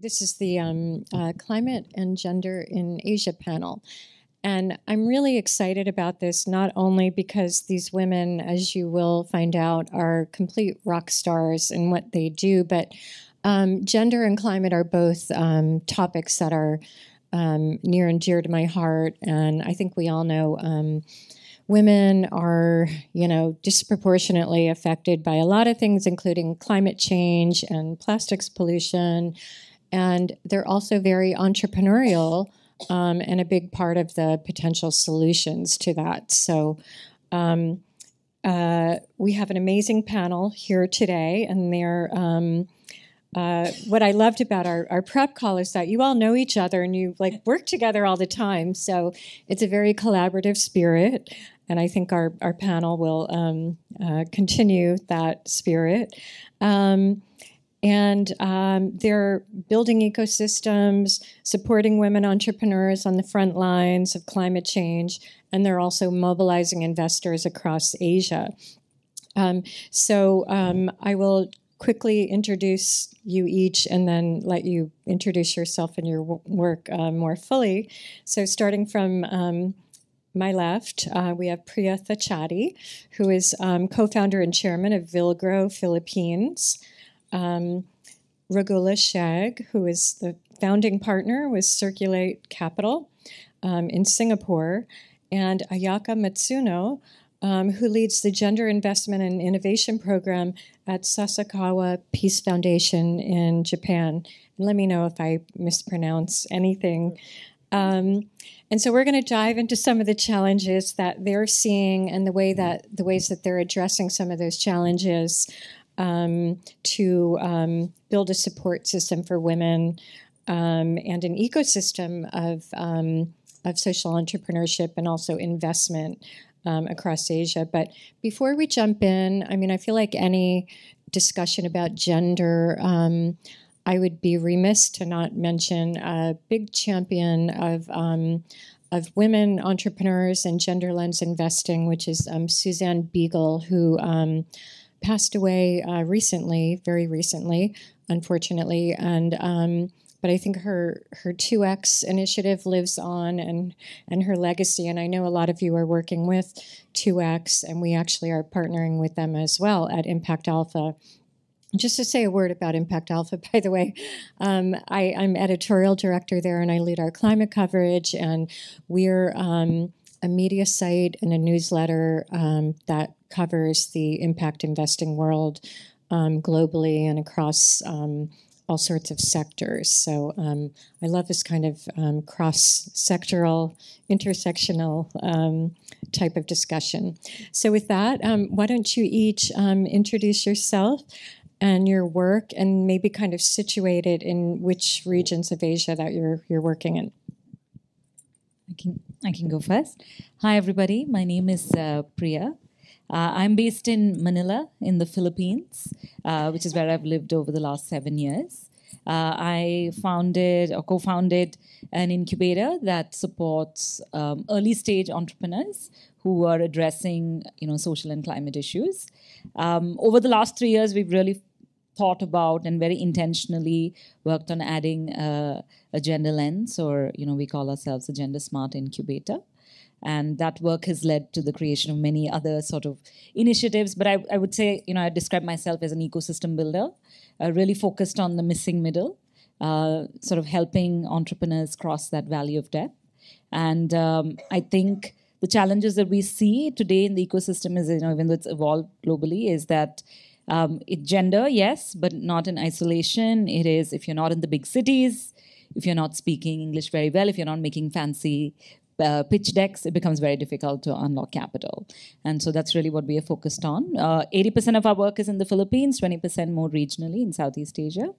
this is the um, uh, Climate and Gender in Asia panel. And I'm really excited about this, not only because these women, as you will find out, are complete rock stars in what they do, but um, gender and climate are both um, topics that are um, near and dear to my heart. And I think we all know um, women are, you know, disproportionately affected by a lot of things, including climate change and plastics pollution. And they're also very entrepreneurial um, and a big part of the potential solutions to that. So, um, uh, we have an amazing panel here today, and they're. Um, uh, what I loved about our, our prep call is that you all know each other and you like work together all the time. So it's a very collaborative spirit, and I think our our panel will um, uh, continue that spirit. Um, and um, they're building ecosystems, supporting women entrepreneurs on the front lines of climate change, and they're also mobilizing investors across Asia. Um, so um, I will quickly introduce you each and then let you introduce yourself and your work uh, more fully. So, starting from um, my left, uh, we have Priya Thachadi, who is um, co founder and chairman of Villgro Philippines um, Regula Schegg, who is the founding partner with Circulate Capital um, in Singapore, and Ayaka Matsuno, um, who leads the Gender Investment and Innovation Program at Sasakawa Peace Foundation in Japan. Let me know if I mispronounce anything. Um, and so we're going to dive into some of the challenges that they're seeing and the way that the ways that they're addressing some of those challenges um, to um, build a support system for women um, and an ecosystem of, um, of social entrepreneurship and also investment um, across Asia. But before we jump in, I mean, I feel like any discussion about gender. Um, I would be remiss to not mention a big champion of of women entrepreneurs and gender lens investing, which is um, Suzanne Biegel, who um, passed away uh, recently, very recently, unfortunately, and um, but I think her her 2X initiative lives on and and her legacy. And I know a lot of you are working with 2X, and we actually are partnering with them as well at ImpactAlpha. Just to say a word about ImpactAlpha, by the way, um, I, am editorial director there, and I lead our climate coverage, and we're um, a media site and a newsletter um, that covers the impact investing world um, globally and across um, all sorts of sectors. So um, I love this kind of um, cross sectoral, intersectional um, type of discussion. So, with that, why don't you each introduce yourself? and your work and maybe kind of situate it in which regions of Asia that you're you're working in. I can I can go first. Hi everybody, my name is uh, Priya. Uh, I'm based in Manila, in the Philippines, uh, which is where I've lived over the last seven years. Uh, I founded or co-founded an incubator that supports um, early stage entrepreneurs who are addressing, you know, social and climate issues. Um, over the last three years, we've really thought about and very intentionally worked on adding uh, a gender lens, or you know, we call ourselves a gender smart incubator and that work has led to the creation of many other sort of initiatives. But i, I would say you know i describe myself as an ecosystem builder uh, really focused on the missing middle uh, sort of helping entrepreneurs cross that valley of death. And um, i think the challenges that we see today in the ecosystem is you know even though it's evolved globally is that um, it gender yes but not in isolation. It is if you're not in the big cities if you're not speaking English very well, if you're not making fancy uh, pitch decks, it becomes very difficult to unlock capital. And so that's really what we are focused on. Uh, 80% of our work is in the Philippines, 20% more regionally in Southeast Asia.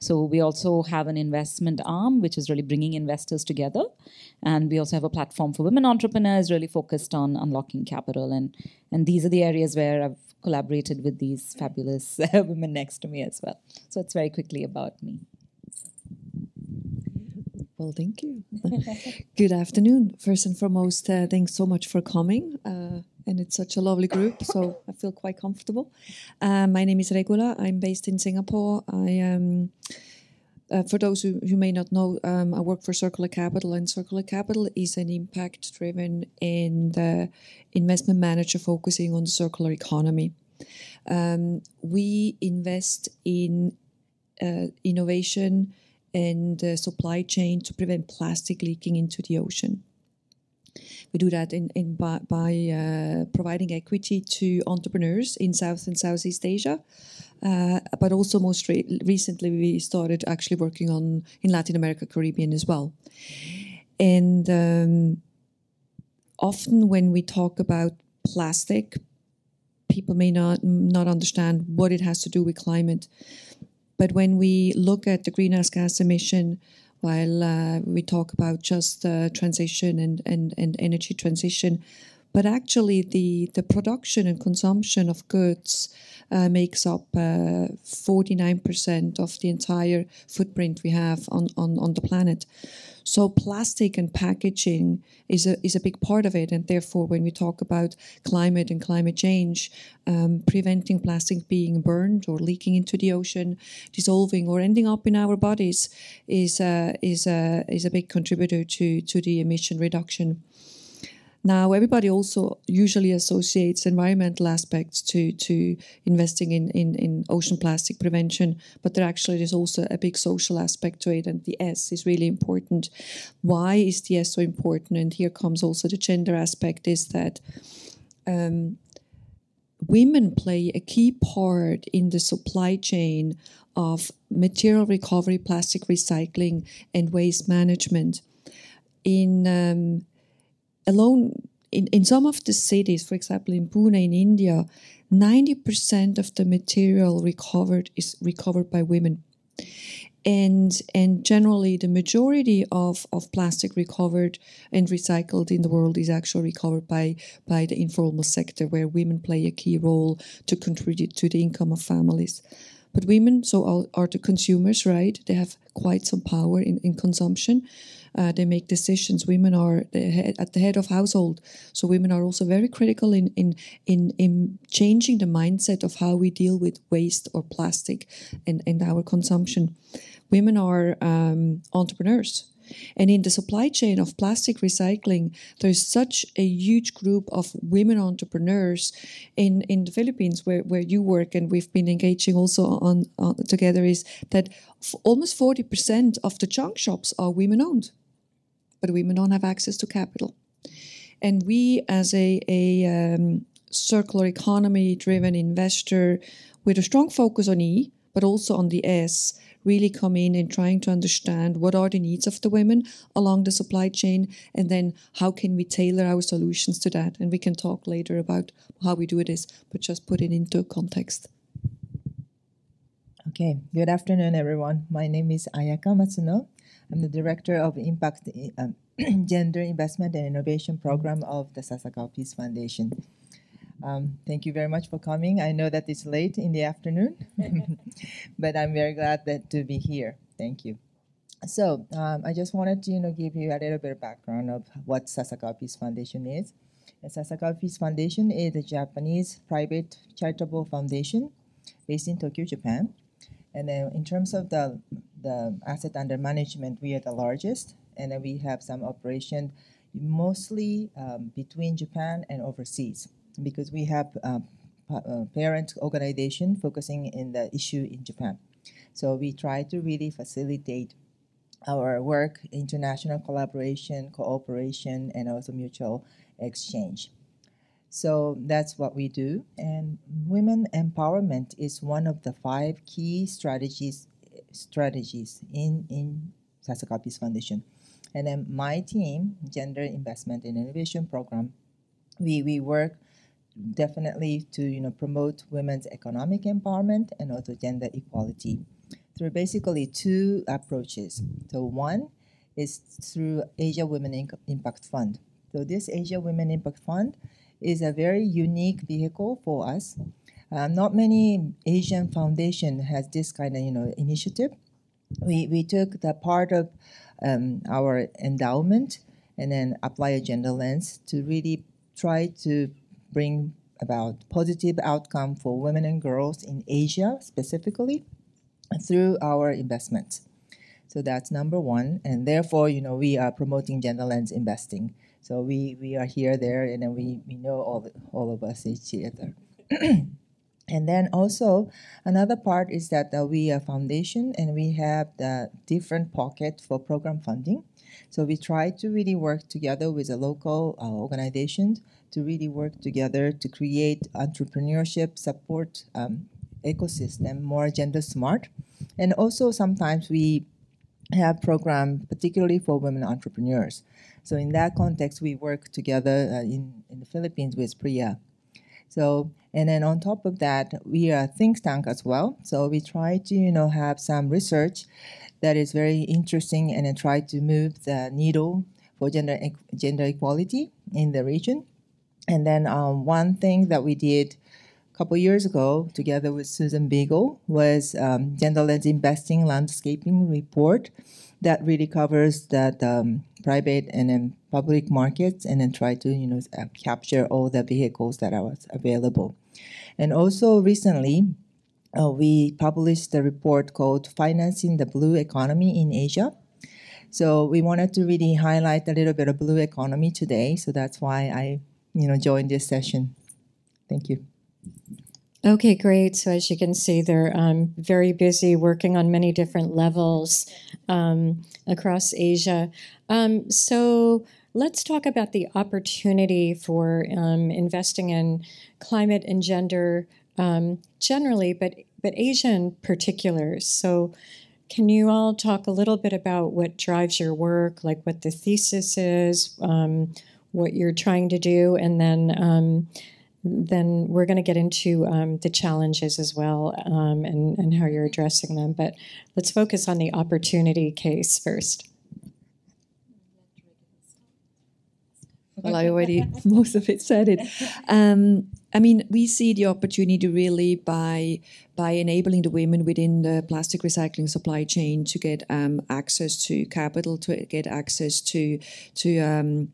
So we also have an investment arm, which is really bringing investors together. And we also have a platform for women entrepreneurs, really focused on unlocking capital. And, and these are the areas where I've collaborated with these fabulous women next to me as well. So it's very quickly about me. Well, thank you. Good afternoon. First and foremost, uh, thanks so much for coming. Uh, and it's such a lovely group, so I feel quite comfortable. Uh, my name is Regula. I'm based in Singapore. I am uh, for those who, who may not know, um, I work for Circulate Capital, and Circulate Capital is an impact driven and investment manager focusing on the circular economy. Um, we invest in uh, innovation and uh, supply chain to prevent plastic leaking into the ocean. We do that in, in by, by uh, providing equity to entrepreneurs in South and Southeast Asia. Uh, but also most re- recently we started actually working on in Latin America, Caribbean as well. And um, often when we talk about plastic, people may not not understand what it has to do with climate. But when we look at the greenhouse gas emission while uh, we talk about just uh, transition and, and, and energy transition. But actually, the, the production and consumption of goods uh, makes up 49% uh, of the entire footprint we have on, on, on the planet. So plastic and packaging is a is a big part of it, and therefore, when we talk about climate and climate change, um, preventing plastic being burned or leaking into the ocean, dissolving or ending up in our bodies is a, is a is a big contributor to to the emission reduction. Now, everybody also usually associates environmental aspects to, to investing in, in, in ocean plastic prevention, but there actually is also a big social aspect to it, and the S is really important. Why is the S so important? And here comes also the gender aspect is that um, women play a key part in the supply chain of material recovery, plastic recycling, and waste management. In um, alone in, in some of the cities, for example, in Pune in India, 90% of the material recovered is recovered by women. And, and generally, the majority of, of plastic recovered and recycled in the world is actually recovered by, by the informal sector, where women play a key role to contribute to the income of families. But women, so are, are the consumers, right? They have quite some power in, in consumption. Uh, they make decisions. Women are the head, at the head of household, so women are also very critical in, in in in changing the mindset of how we deal with waste or plastic and, and our consumption. Women are um, entrepreneurs. And in the supply chain of plastic recycling, there's such a huge group of women entrepreneurs in, in the Philippines where, where you work and we've been engaging also on, on together is that almost 40% of the junk shops are women owned but women don't have access to capital. And we, as a, a um, circular economy driven investor with a strong focus on E, but also on the S, really come in and trying to understand what are the needs of the women along the supply chain and then how can we tailor our solutions to that. And we can talk later about how we do this, but just put it into context. Okay, good afternoon, everyone. My name is Ayaka Matsuno. I'm the director of Impact um, Gender Investment and Innovation Program of the Sasakawa Peace Foundation. Um, thank you very much for coming. I know that it's late in the afternoon, but I'm very glad that to be here. Thank you. So um, I just wanted to you know give you a little bit of background of what Sasakawa Peace Foundation is. The Sasakawa Peace Foundation is a Japanese private charitable foundation based in Tokyo, Japan. And then in terms of the the asset under management, we are the largest, and then we have some operation mostly um, between Japan and overseas because we have uh, uh, parent organization focusing in the issue in Japan. So we try to really facilitate our work, international collaboration, cooperation, and also mutual exchange. So that's what we do. And women empowerment is one of the five key strategies strategies in, in Sasakawa Peace Foundation. And then my team, Gender Investment and Innovation Program, we, we work definitely to you know promote women's economic empowerment and also gender equality through basically two approaches. So one is through Asia Women Impact Fund. So this Asia Women Impact Fund is a very unique vehicle for us. Uh, not many Asian foundation has this kind of you know initiative. We we took the part of um, our endowment and then apply a gender lens to really try to bring about positive outcome for women and girls in Asia specifically through our investments. So that's number one. And therefore, you know, we are promoting gender lens investing. So we, we are here, there, and then we, we know all, all of us each other. and then also another part is that uh, we are a foundation and we have the different pocket for program funding. So we try to really work together with a local uh, organizations to really work together to create entrepreneurship support um, ecosystem more gender smart. And also sometimes we have program particularly for women entrepreneurs. So in that context, we work together uh, in, in the Philippines with Priya. So and then on top of that, we are a think tank as well. So we try to you know have some research that is very interesting and then try to move the needle for gender gender equality in the region. And then um, one thing that we did a couple years ago together with Susan Biegel was um, Gender Lens Investing Landscaping Report that really covers that um, private and then public markets and then try to you know uh, capture all the vehicles that are available. And also recently, uh, we published a report called Financing the Blue Economy in Asia. So we wanted to really highlight a little bit of blue economy today. So that's why I you know, join this session. Thank you. Okay, great. So as you can see, they're um, very busy working on many different levels um, across Asia. Um, so let's talk about the opportunity for um, investing in climate and gender um, generally, but but Asia in particular. So. Can you all talk a little bit about what drives your work, like what the thesis is, um, what you're trying to do, and then then we're going to get into um, the challenges as well um, and, and how you're addressing them. But let's focus on the opportunity case first. Well, I already most of it said it. Um, I mean, we see the opportunity really by by enabling the women within the plastic recycling supply chain to get um, access to capital, to get access to to um,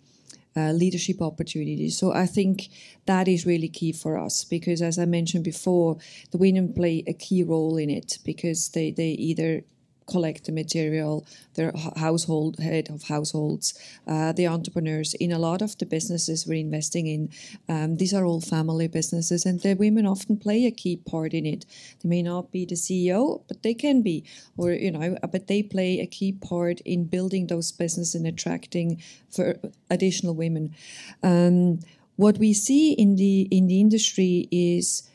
uh, leadership opportunities. So I think that is really key for us because, as I mentioned before, the women play a key role in it because they, they either collect the material, their household head of households, uh, the entrepreneurs. In a lot of the businesses we're investing in, um, these are all family businesses, and the women often play a key part in it. They may not be the CEO, but they can be, or you know, but they play a key part in building those businesses and attracting for additional women. Um, what we see in the in the industry is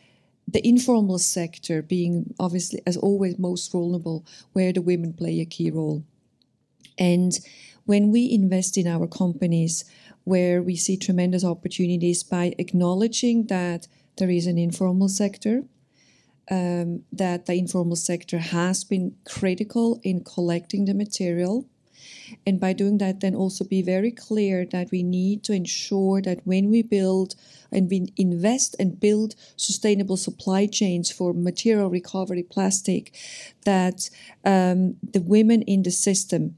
the informal sector being obviously as always most vulnerable where the women play a key role. And when we invest in our companies where we see tremendous opportunities by acknowledging that there is an informal sector um, that the informal sector has been critical in collecting the material and by doing that, then also be very clear that we need to ensure that when we build and we invest and build sustainable supply chains for material recovery plastic, that um, the women in the system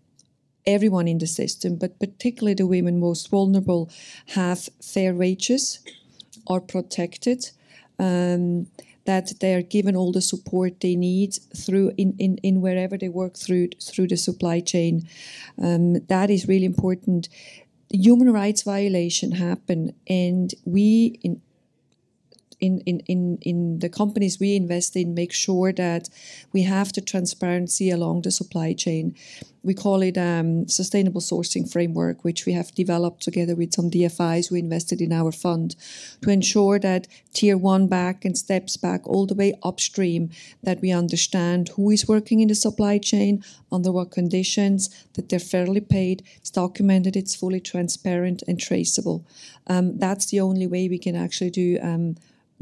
everyone in the system, but particularly the women most vulnerable, have fair wages, are protected, um, that they are given all the support they need through in, in, in wherever they work through through the supply chain. Um, that is really important. Human rights violation happen, and we in in, in, in, in the companies we invest in make sure that we have the transparency along the supply chain. We call it um, sustainable sourcing framework, which we have developed together with some DFIs who invested in our fund to ensure that tier one back and steps back all the way upstream, that we understand who is working in the supply chain, under what conditions, that they're fairly paid, it's documented, it's fully transparent and traceable. Um, that's the only way we can actually do um,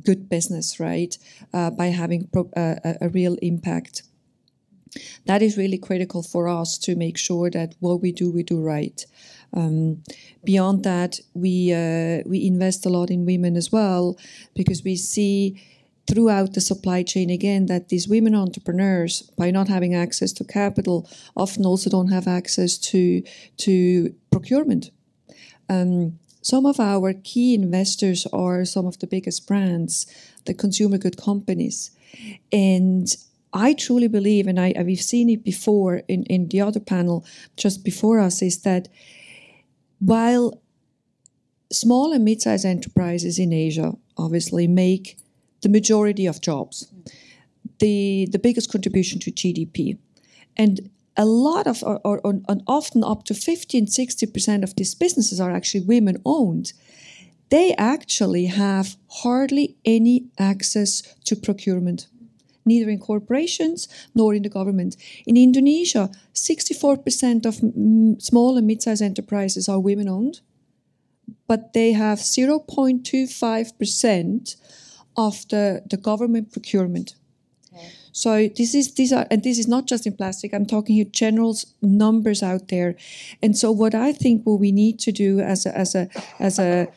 good business, right? Uh, by having pro- uh, a, a real impact. That is really critical for us to make sure that what we do, we do right. Um, beyond that, we uh, we invest a lot in women as well because we see throughout the supply chain again that these women entrepreneurs, by not having access to capital, often also don't have access to to procurement. Um, some of our key investors are some of the biggest brands, the consumer good companies. And I truly believe, and I, we've seen it before in, in the other panel just before us, is that while small and mid-sized enterprises in Asia obviously make the majority of jobs, the the biggest contribution to GDP, and a lot of, or, or, or often up to 50 60 percent of these businesses are actually women owned. They actually have hardly any access to procurement neither in corporations nor in the government. In Indonesia, 64% of small and mid-sized enterprises are women owned, but they have 0.25% of the, the government procurement. So this is these are and this is not just in plastic. I'm talking here general numbers out there, and so what I think what we need to do as a as a as a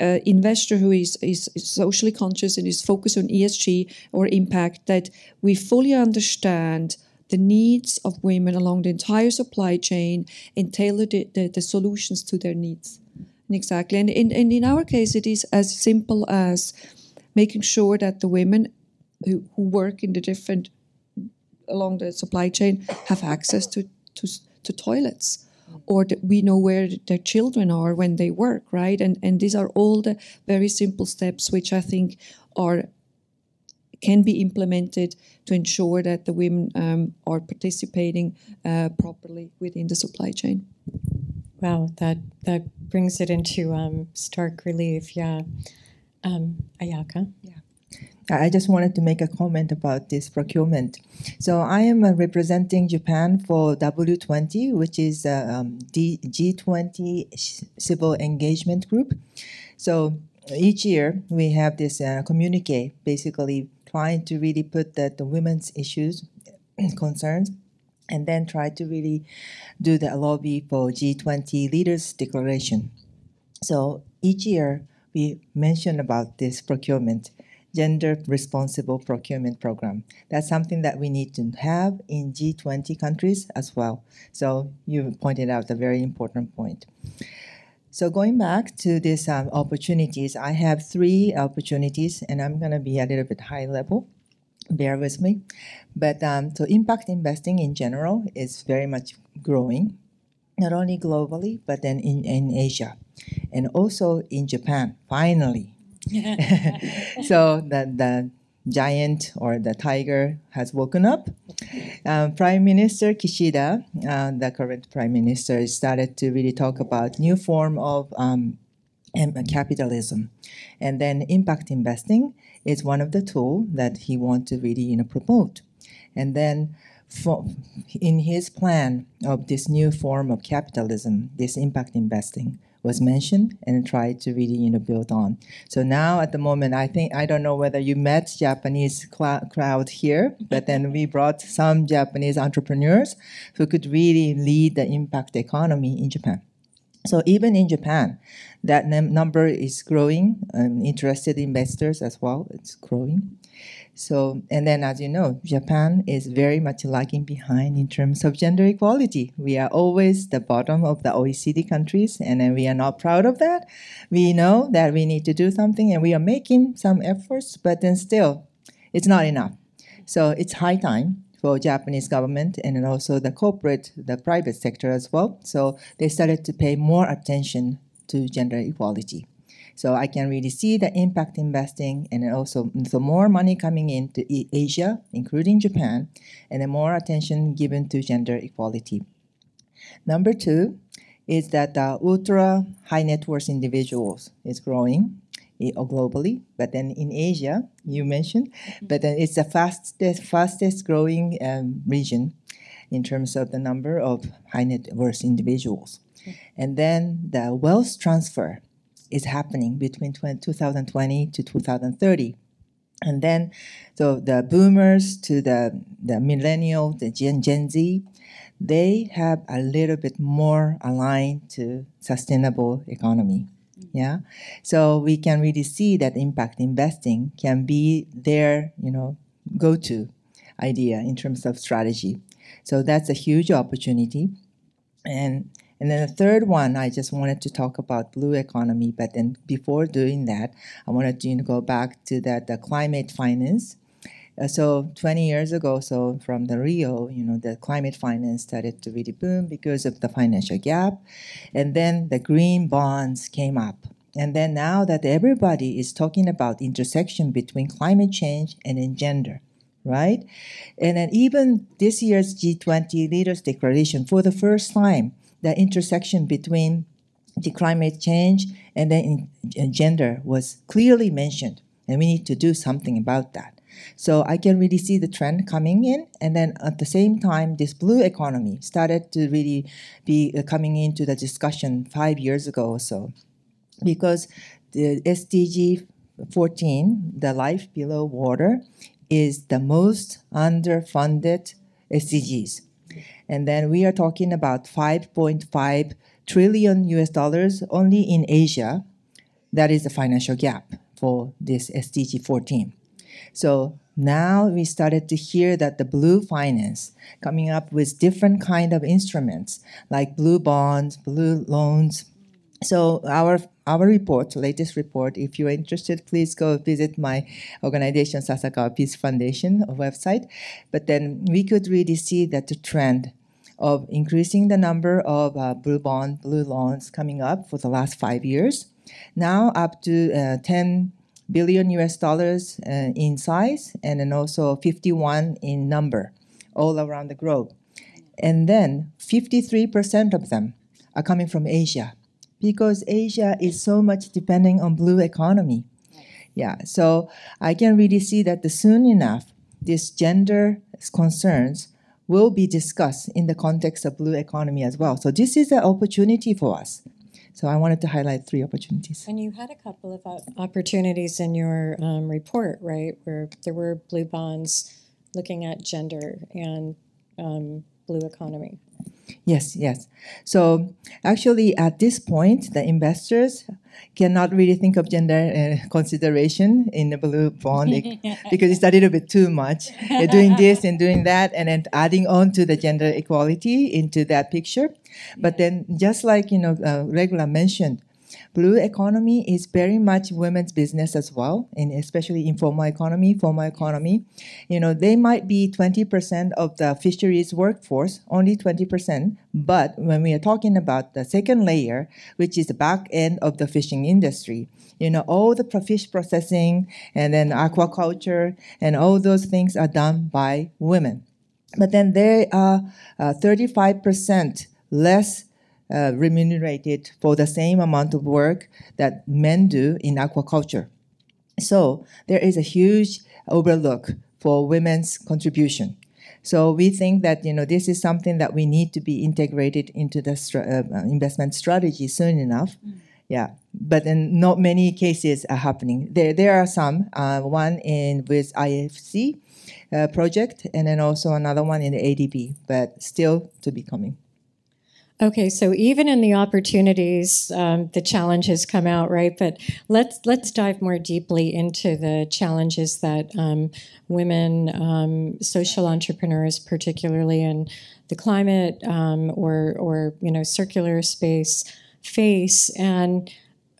uh, investor who is, is is socially conscious and is focused on ESG or impact that we fully understand the needs of women along the entire supply chain and tailor the, the, the solutions to their needs. And exactly. And in, and in our case, it is as simple as making sure that the women who, who work in the different along the supply chain have access to, to, to toilets or that we know where their children are when they work, right? And, and these are all the very simple steps which I think are can be implemented to ensure that the women um, are participating uh, properly within the supply chain. Wow, that that brings it into um, stark relief. Yeah, um, Ayaka. I just wanted to make a comment about this procurement. So I am uh, representing Japan for W20, which is uh, um, D- G20 Civil Engagement Group. So each year we have this uh, communique, basically trying to really put the, the women's issues, concerns, and then try to really do the lobby for G20 Leaders Declaration. So each year we mention about this procurement, gender responsible procurement program. That's something that we need to have in G20 countries as well. So you pointed out a very important point. So going back to these um, opportunities, I have three opportunities, and I'm going to be a little bit high level. Bear with me. But um, so impact investing in general is very much growing, not only globally, but then in, in Asia and also in Japan, finally. so the, the giant or the tiger has woken up. Um, Prime Minister Kishida, uh, the current Prime Minister, started to really talk about new form of um, capitalism, and then impact investing is one of the tool that he wants to really you know promote, and then. For, in his plan of this new form of capitalism, this impact investing was mentioned and tried to really you know build on. So now at the moment, I think I don't know whether you met Japanese cl- crowd here, but then we brought some Japanese entrepreneurs who could really lead the impact economy in Japan. So even in Japan, that num- number is growing. Um, interested investors as well, it's growing. So, and then as you know, Japan is very much lagging behind in terms of gender equality. We are always the bottom of the OECD countries, and we are not proud of that. We know that we need to do something, and we are making some efforts, but then still, it's not enough. So it's high time for Japanese government and also the corporate, the private sector as well. So they started to pay more attention to gender equality. So I can really see the impact investing and also so more money coming into Asia, including Japan, and then more attention given to gender equality. Number two is that the ultra high net worth individuals is growing eh, globally, but then in Asia, you mentioned, but then it's the fastest fastest growing um, region in terms of the number of high net worth individuals. And then the wealth transfer is happening between 20, 2020 to 2030. And then, so the boomers to the, the millennial, the Gen, Gen Z, they have a little bit more aligned to sustainable economy. Mm-hmm. Yeah. So we can really see that impact investing can be their, you know, go-to idea in terms of strategy. So that's a huge opportunity. And and then the third one, I just wanted to talk about blue economy. But then before doing that, I wanted to you know, go back to that the climate finance. Uh, so 20 years ago, so from the Rio, you know, the climate finance started to really boom because of the financial gap. And then the green bonds came up. And then now that everybody is talking about intersection between climate change and gender, right? And then even this year's G20 Leaders Declaration, for the first time, the intersection between the climate change and then in, gender was clearly mentioned, and we need to do something about that. So I can really see the trend coming in, and then at the same time, this blue economy started to really be uh, coming into the discussion five years ago or so, because the SDG 14, the life below water, is the most underfunded SDGs. And then we are talking about 5.5 trillion US dollars only in Asia. That is the financial gap for this SDG 14. So now we started to hear that the blue finance coming up with different kind of instruments like blue bonds, blue loans. So our our report, latest report, if you're interested, please go visit my organization Sasakawa Peace Foundation website. But then we could really see that the trend of increasing the number of uh, blue bond, blue loans coming up for the last five years. Now up to uh, 10 billion US dollars uh, in size and then also 51 in number all around the globe. And then 53% of them are coming from Asia because Asia is so much depending on blue economy. Yeah, so I can really see that the soon enough, this gender concerns will be discussed in the context of blue economy as well. So this is an opportunity for us. So I wanted to highlight three opportunities. And you had a couple of opportunities in your um, report, right, where there were blue bonds looking at gender and um, blue economy. Yes, yes. So actually, at this point, the investors cannot really think of gender uh, consideration in the blue bond because it's a little bit too much. They're doing this and doing that, and then adding on to the gender equality into that picture. But then, just like you know, uh, Regula mentioned, Blue economy is very much women's business as well, and especially informal economy, formal economy. You know, they might be 20% of the fisheries workforce, only 20%. But when we are talking about the second layer, which is the back end of the fishing industry, you know, all the fish processing and then aquaculture and all those things are done by women. But then there are uh, 35% less uh, remunerated for the same amount of work that men do in aquaculture. So there is a huge overlook for women's contribution. So we think that you know this is something that we need to be integrated into the uh, investment strategy soon enough. Mm. Yeah, but in not many cases are happening. There there are some. Uh, one in with IFC uh, project, and then also another one in the ADB, but still to be coming. Okay, so even in the opportunities, um, the challenges come out, right? But let's let's dive more deeply into the challenges that um, women, um, social entrepreneurs, particularly in the climate um, or or you know circular space, face, and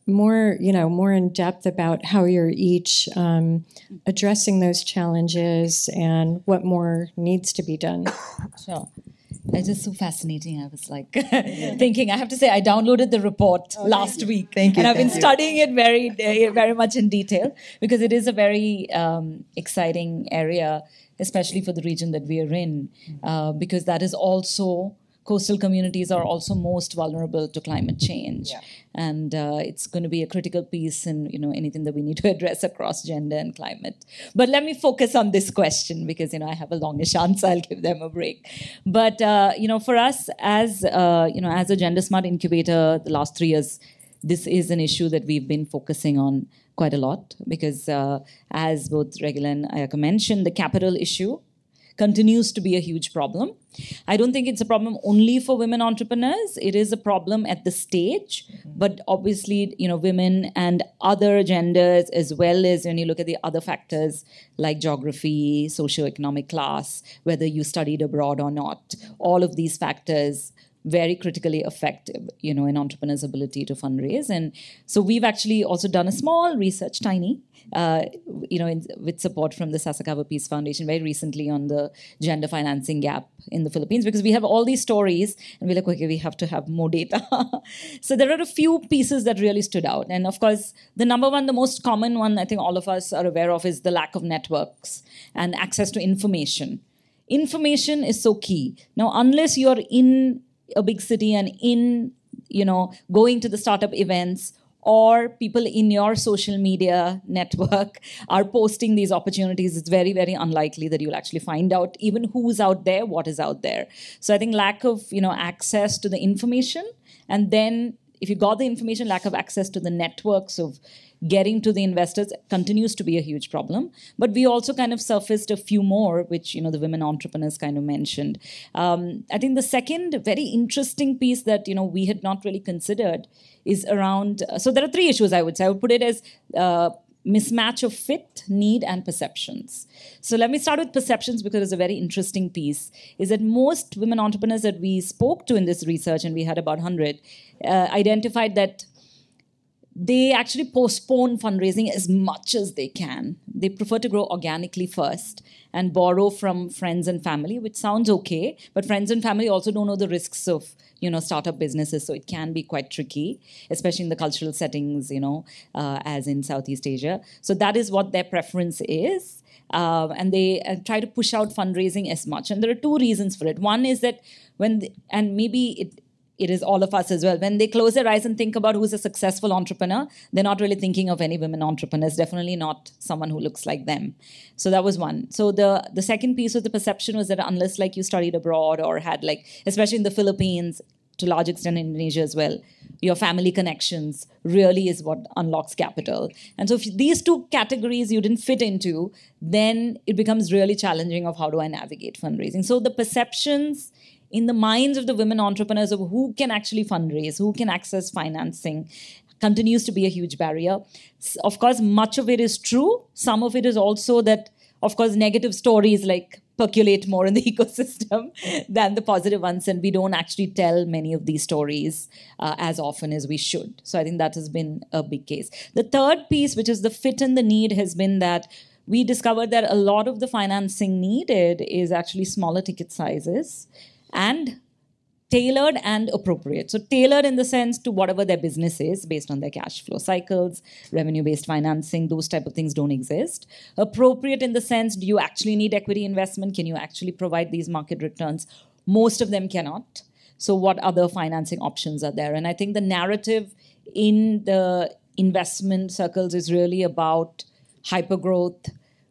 more you know more in depth about how you're each um, addressing those challenges and what more needs to be done. Sure. It's just so fascinating. I was like thinking. I have to say, I downloaded the report oh, last week, thank you, and I've been you. studying it very, very much in detail because it is a very um, exciting area, especially for the region that we are in, uh, because that is also coastal communities are also most vulnerable to climate change. Yeah. and uh, it's going to be a critical piece in you know anything that we need to address across gender and climate. But let me focus on this question because you know i have a longish answer. I'll give them a break. But uh, you know for us as uh, you know as a gender smart incubator the last three years this is an issue that we've been focusing on quite a lot because uh, as both Regula and Ayaka mentioned the capital issue continues to be a huge problem. I don't think it's a problem only for women entrepreneurs. It is a problem at the stage, but obviously, you know, women and other genders, as well as when you look at the other factors like geography, socioeconomic class, whether you studied abroad or not, all of these factors very critically effective, you know, in entrepreneurs' ability to fundraise. And so we've actually also done a small research, tiny, uh, you know, in, with support from the Sasakawa Peace Foundation very recently on the gender financing gap in the Philippines because we have all these stories and we're like, okay, we have to have more data. so there are a few pieces that really stood out. And of course, the number one, the most common one I think all of us are aware of is the lack of networks and access to information. Information is so key. Now, unless you're in a big city and in you know going to the startup events or people in your social media network are posting these opportunities it's very very unlikely that you'll actually find out even who's out there what is out there. So i think lack of you know access to the information and then if you got the information lack of access to the networks of getting to the investors continues to be a huge problem. But we also kind of surfaced a few more, which you know the women entrepreneurs kind of mentioned. Um, I think the second very interesting piece that you know we had not really considered is around. So there are three issues I would say. I would put it as. Uh, mismatch of fit, need, and perceptions. So let me start with perceptions because it's a very interesting piece. Is that most women entrepreneurs that we spoke to in this research, and we had about 100, uh, identified that they actually postpone fundraising as much as they can. They prefer to grow organically first and borrow from friends and family, which sounds okay, but friends and family also don't know the risks of you know startup businesses, so it can be quite tricky, especially in the cultural settings, you know, uh, as in Southeast Asia. So that is what their preference is. Uh, and they uh, try to push out fundraising as much. And there are two reasons for it. One is that when, the, and maybe it, it is all of us as well. When they close their eyes and think about who's a successful entrepreneur, they're not really thinking of any women entrepreneurs, definitely not someone who looks like them. So that was one. So the the second piece of the perception was that unless like you studied abroad or had like, especially in the Philippines, to large extent in Indonesia as well, your family connections really is what unlocks capital. And so if these two categories you didn't fit into, then it becomes really challenging of how do I navigate fundraising. So the perceptions in the minds of the women entrepreneurs of who can actually fundraise, who can access financing, continues to be a huge barrier. Of course, much of it is true. Some of it is also that, of course, negative stories like percolate more in the ecosystem than the positive ones, and we don't actually tell many of these stories uh, as often as we should. So I think that has been a big case. The third piece, which is the fit and the need, has been that we discovered that a lot of the financing needed is actually smaller ticket sizes and tailored and appropriate. So, tailored in the sense to whatever their business is based on their cash flow cycles, revenue based financing, those type of things don't exist. Appropriate in the sense do you actually need equity investment? Can you actually provide these market returns? Most of them cannot. So, what other financing options are there? And I think the narrative in the investment circles is really about hypergrowth,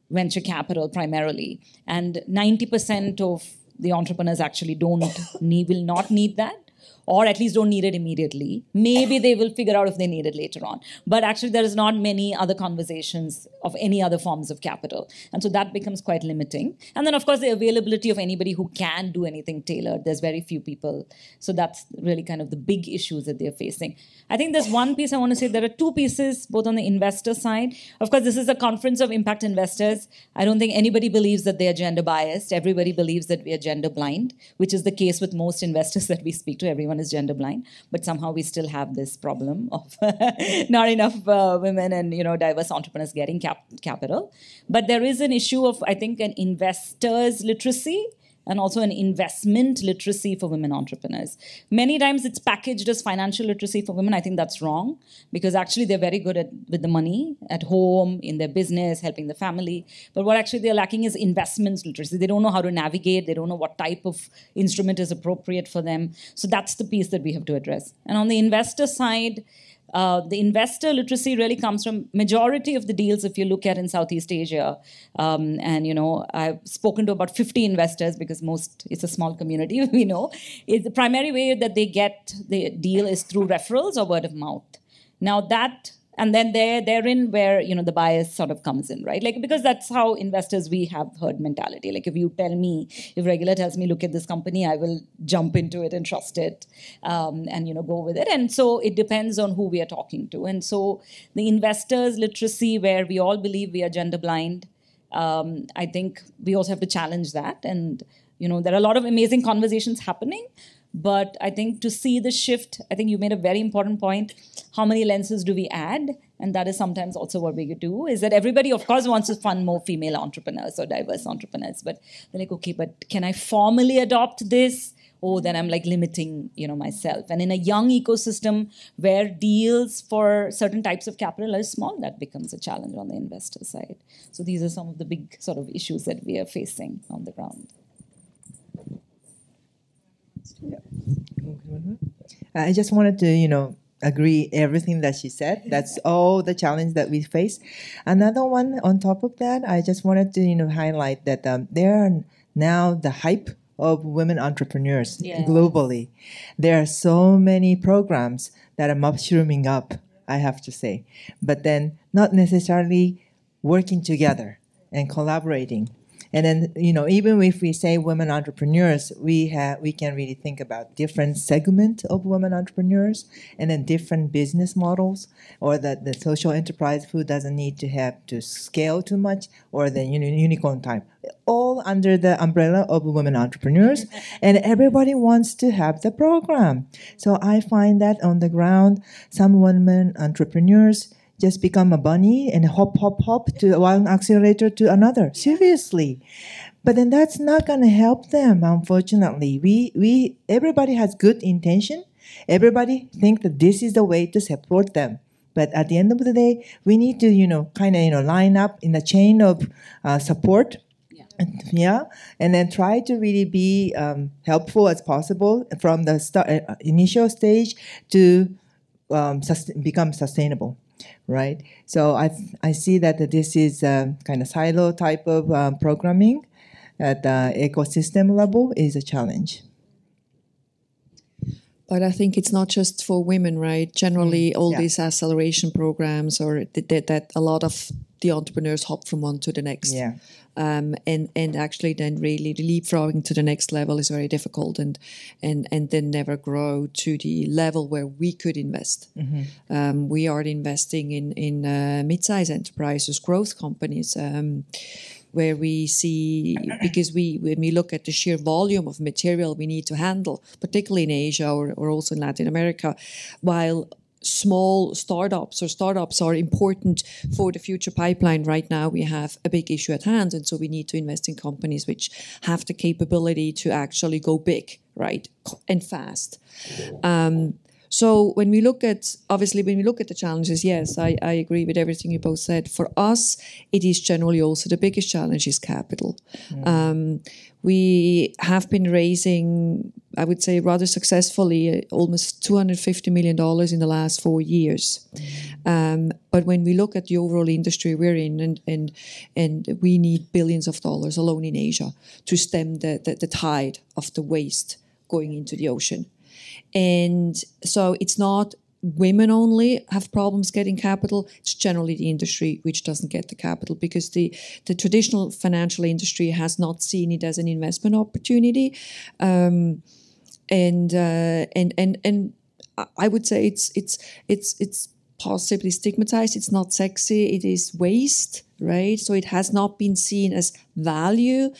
venture capital primarily. And 90% of the entrepreneurs actually don't need, will not need that or at least don't need it immediately. Maybe they will figure out if they need it later on. But actually, there is not many other conversations of any other forms of capital. And so that becomes quite limiting. And then, of course, the availability of anybody who can do anything tailored. There's very few people. So that's really kind of the big issues that they're facing. I think there's one piece I want to say. There are two pieces, both on the investor side. Of course, this is a conference of impact investors. I don't think anybody believes that they are gender biased. Everybody believes that we are gender blind, which is the case with most investors that we speak to. Everyone is gender blind, but somehow we still have this problem of not enough uh, women and you know diverse entrepreneurs getting cap- capital. But there is an issue of I think an investors literacy and also an investment literacy for women entrepreneurs. Many times it's packaged as financial literacy for women. I think that's wrong because actually they're very good at with the money at home, in their business, helping the family. But what actually they're lacking is investments literacy. They don't know how to navigate, they don't know what type of instrument is appropriate for them. So that's the piece that we have to address. And on the investor side, uh, the investor literacy really comes from majority of the deals if you look at in southeast asia. Um, and you know i've spoken to about 50 investors because most it's a small community we know. Is the primary way that they get the deal is through referrals or word of mouth. Now that and then there therein where you know the bias sort of comes in right? Like because that's how investors we have herd mentality. Like if you tell me if Regula tells me look at this company i will jump into it and trust it um, and you know go with it. And so it depends on who we are talking to. And so the investors literacy where we all believe we are gender blind um, i think we also have to challenge that. And you know there are a lot of amazing conversations happening But I think to see the shift, I think you made a very important point. How many lenses do we add? And that is sometimes also what we do is that everybody, of course, wants to fund more female entrepreneurs or diverse entrepreneurs. But they're like, okay, but can I formally adopt this? oh then i'm like limiting you know myself and in a young ecosystem where deals for certain types of capital are small that becomes a challenge on the investor side so these are some of the big sort of issues that we are facing on the ground I just wanted to, you know, agree everything that she said. That's all the challenge that we face. Another one on top of that, I just wanted to, you know, highlight that um, there are now the hype of women entrepreneurs Yes. globally. There are so many programs that are mushrooming up, I have to say, but then not necessarily working together and collaborating. And then, you know, even if we say women entrepreneurs, we have we can really think about different segment of women entrepreneurs and then different business models, or that the social enterprise who doesn't need to have to scale too much, or the uni- unicorn type, all under the umbrella of women entrepreneurs, and everybody wants to have the program. So I find that on the ground, some women entrepreneurs just become a bunny and hop, hop, hop to one accelerator to another. Seriously. But then that's not going to help them, unfortunately. We, we, everybody has good intention. Everybody think that this is the way to support them. But at the end of the day, we need to, you know, kind of, you know, line up in the chain of uh, support. Yeah. and then try to really be um, helpful as possible from the start, uh, initial stage to um, become sustainable right? So I I see that this is a kind of silo type of um, programming at the ecosystem level is a challenge. But I think it's not just for women, right? Generally, all Mm, yeah. these acceleration programs or th- that, that a lot of the entrepreneurs hop from one to the next. Yeah. Um, and and actually then really leapfrogging to the next level is very difficult and and and then never grow to the level where we could invest. Um, we are investing in in uh, mid-sized enterprises, growth companies. Um, where we see because we when we look at the sheer volume of material we need to handle, particularly in Asia or, or also in Latin America, while small startups or startups are important for the future pipeline right now we have a big issue at hand and so we need to invest in companies which have the capability to actually go big right and fast um, so when we look at obviously when we look at the challenges, yes, I, I agree with everything you both said. For us, it is generally also the biggest challenge is capital. Um, we have been raising, I would say, rather successfully, uh, almost two hundred fifty million dollars in the last four years. Um, but when we look at the overall industry we're in, and and and we need billions of dollars alone in Asia to stem the, the, the tide of the waste going into the ocean. And so it's not women only have problems getting capital. It's generally the industry which doesn't get the capital because the the traditional financial industry has not seen it as an investment opportunity. Um, and uh, and and and I- would say it's it's it's it's possibly stigmatized. It's not sexy. It is waste right? So it has not been seen as value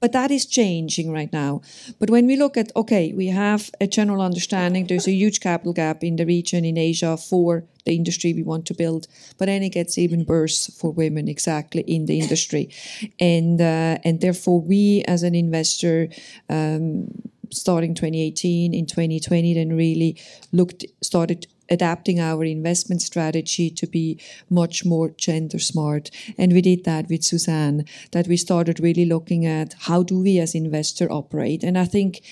but that is changing right now. But when we look at, okay, we have a general understanding, there's a huge capital gap in the region in Asia for the industry we want to build, but then it gets even worse for women exactly in the industry. And, uh, and therefore, we as an investor, um, starting 2018 in 2020 then really looked started adapting our investment strategy to be much more gender smart. And we did that with suzanne that we started really looking at how do we as investor operate. And i think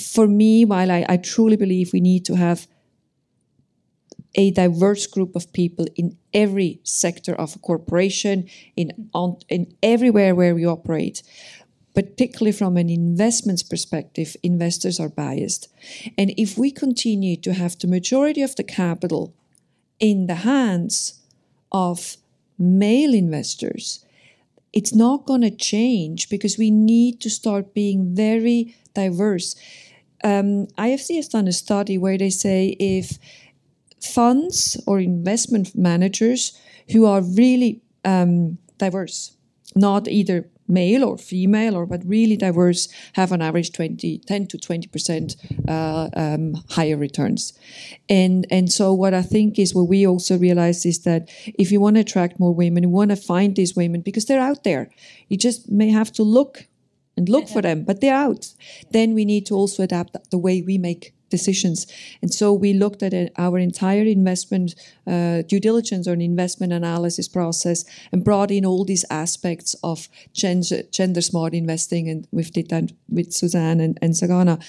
for me while i, I truly believe we need to have a diverse group of people in every sector of a corporation in on in everywhere where we operate particularly from an investments perspective investors are biased. And if we continue to have the majority of the capital in the hands of male investors it's not going to change because we need to start being very diverse. Um, ifc has done a study where they say if funds or investment managers who are really um, diverse, not either male or female or but really diverse have on average 20 10 to 20 percent uh, um, higher returns. And and so what i think is what we also realize is that if you want to attract more women you want to find these women because they're out there. You just may have to look and look for them but they're out. Then we need to also adapt the way we make decisions. And so we looked at our entire investment uh, due diligence or an investment analysis process and brought in all these aspects of gender, gender smart investing. And we've did that with Suzanne and, and Sagana.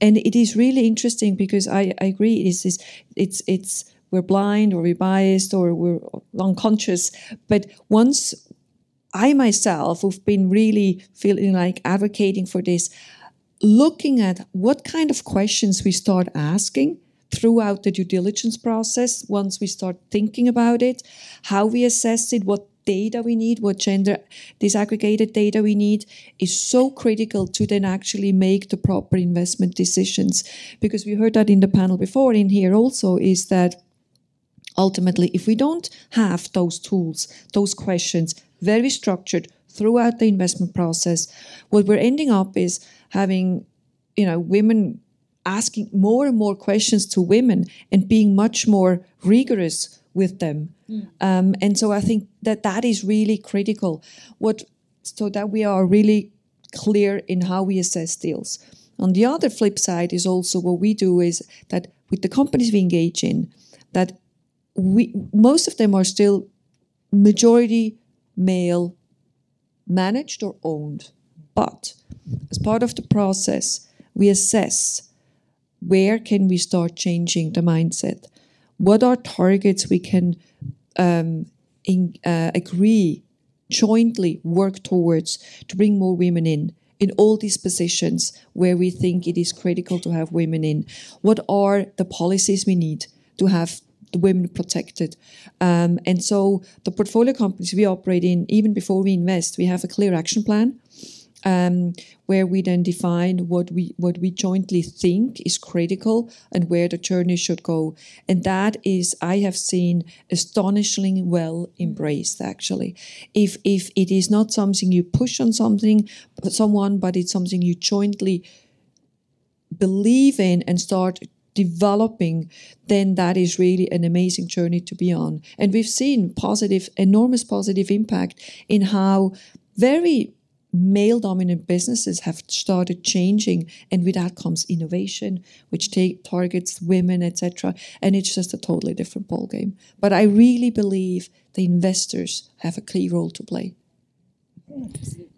And it is really interesting because I, I agree, it's, it's, it's, it's we're blind or we're biased or we're unconscious. But once I myself, who've been really feeling like advocating for this, looking at what kind of questions we start asking throughout the due diligence process once we start thinking about it, how we assess it, what data we need, what gender disaggregated data we need is so critical to then actually make the proper investment decisions. Because we heard that in the panel before, in here also, is that ultimately, if we don't have those tools, those questions very structured throughout the investment process, what we're ending up is having, you know, women asking more and more questions to women and being much more rigorous with them. Mm. Um, and so I think that that is really critical. What so that we are really clear in how we assess deals. On the other flip side is also what we do is that with the companies we engage in, that we most of them are still majority male managed or owned. But as part of the process, we assess where can we start changing the mindset? What are targets we can um, in, uh, agree, jointly work towards to bring more women in? in all these positions where we think it is critical to have women in? What are the policies we need to have the women protected. Um, and so the portfolio companies we operate in, even before we invest, we have a clear action plan. Um, where we then define what we what we jointly think is critical and where the journey should go, and that is I have seen astonishingly well embraced. Actually, if if it is not something you push on something someone, but it's something you jointly believe in and start developing, then that is really an amazing journey to be on. And we've seen positive, enormous positive impact in how very male dominant businesses have started changing and with that comes innovation which take targets women etc and it's just a totally different ballgame. But i really believe the investors have a key role to play.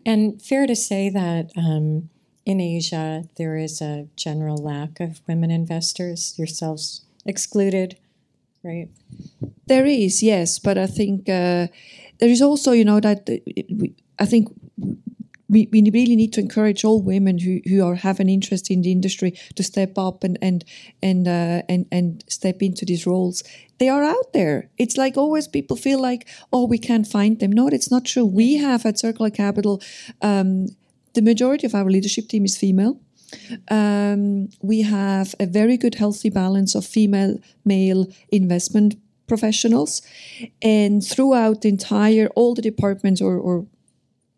And fair to say that um, in Asia, there is a general lack of women investors, yourselves excluded, right? There is, yes, but I think uh, there is also, you know, that we, I think we, we really need to encourage all women who, who are have an interest in the industry to step up and and and uh, and and step into these roles. They are out there. It's like always people feel like, oh, we can't find them. No, it's not true. We have at Circulate Capital. Um, the majority of our leadership team is female. Um, we have a very good, healthy balance of female male investment professionals. And throughout the entire, all the departments or, or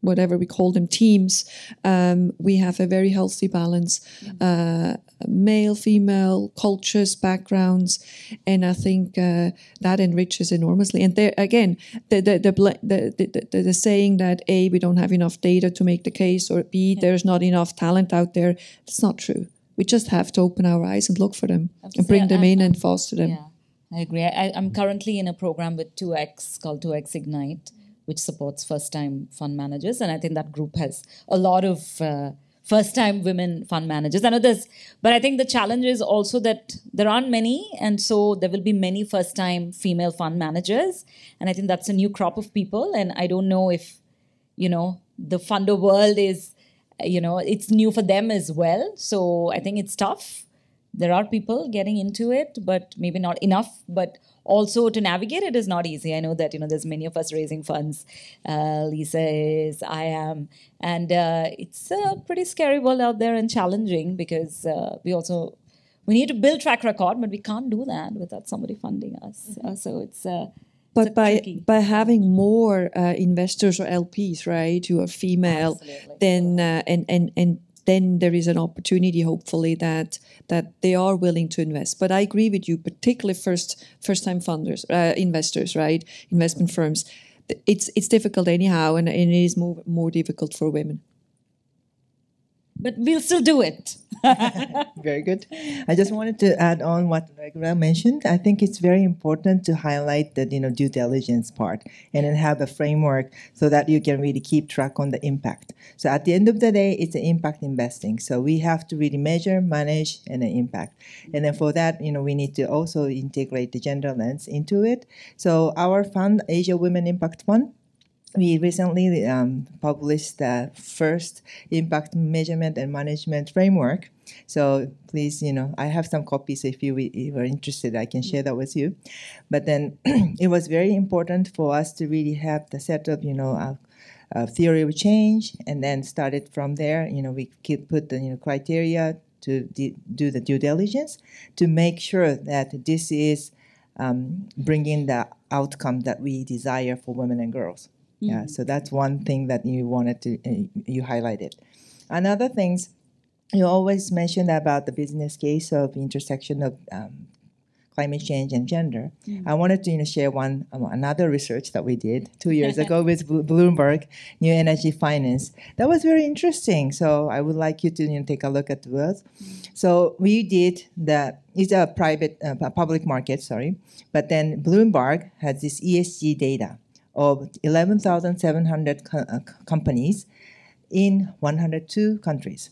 whatever we call them teams, um, we have a very healthy balance, uh, male, female, cultures, backgrounds, and I think uh, that enriches enormously. And there again, the the the, the the, the saying that a we don't have enough data to make the case, or b there's not enough talent out there, it's not true. We just have to open our eyes and look for them and bring them in and foster them. Yeah. I agree. I, I'm currently in a program with 2X called 2X Ignite, which supports first time fund managers. And I think that group has a lot of uh, first time women fund managers. I know there's, but I think the challenge is also that there aren't many. And so there will be many first time female fund managers. And I think that's a new crop of people. And I don't know if, you know, the funder world is, you know, it's new for them as well. So I think it's tough. There are people getting into it, but maybe not enough. But also to navigate it is not easy. I know that you know there's many of us raising funds. Uh, Lisa is, I am, and uh, it's a pretty scary world out there and challenging because uh, we also we need to build track record, but we can't do that without somebody funding us. Mm-hmm. so it's uh, but by tricky. by having more uh, investors or LPs, right, who are female, then uh, and and and then there is an opportunity, hopefully, that that they are willing to invest. But I agree with you, particularly first first time funders, uh, investors, right, investment firms. It's it's difficult anyhow, and, and it is more more difficult for women. But we'll still do it. Very good. I just wanted to add on what Regula mentioned. I think it's very important to highlight the you know due diligence part and then have a framework so that you can really keep track on the impact. So at the end of the day, it's an impact investing. So we have to really measure, manage, and then impact. And then for that, you know, we need to also integrate the gender lens into it. So our fund, Asia Women Impact Fund, we recently um, published the first impact measurement and management framework. So please, you know, I have some copies. If you, if are interested, I can share that with you. But then it was very important for us to really have the set of, you know, theory of change, and then started from there. You know, we keep put the you know criteria to do the due diligence to make sure that this is um, bringing the outcome that we desire for women and girls. Yeah, so that's one thing that you wanted to uh, you highlighted. Another things you always mentioned about the business case of intersection of um, climate change and gender. I wanted to you know share one um, another research that we did two years ago with Blo- Bloomberg New Energy Finance. That was very interesting. So I would like you to you know, take a look at those. So we did the it's a private uh, public market, sorry, but then Bloomberg has this ESG data of 11,700 co- uh, companies in 102 countries.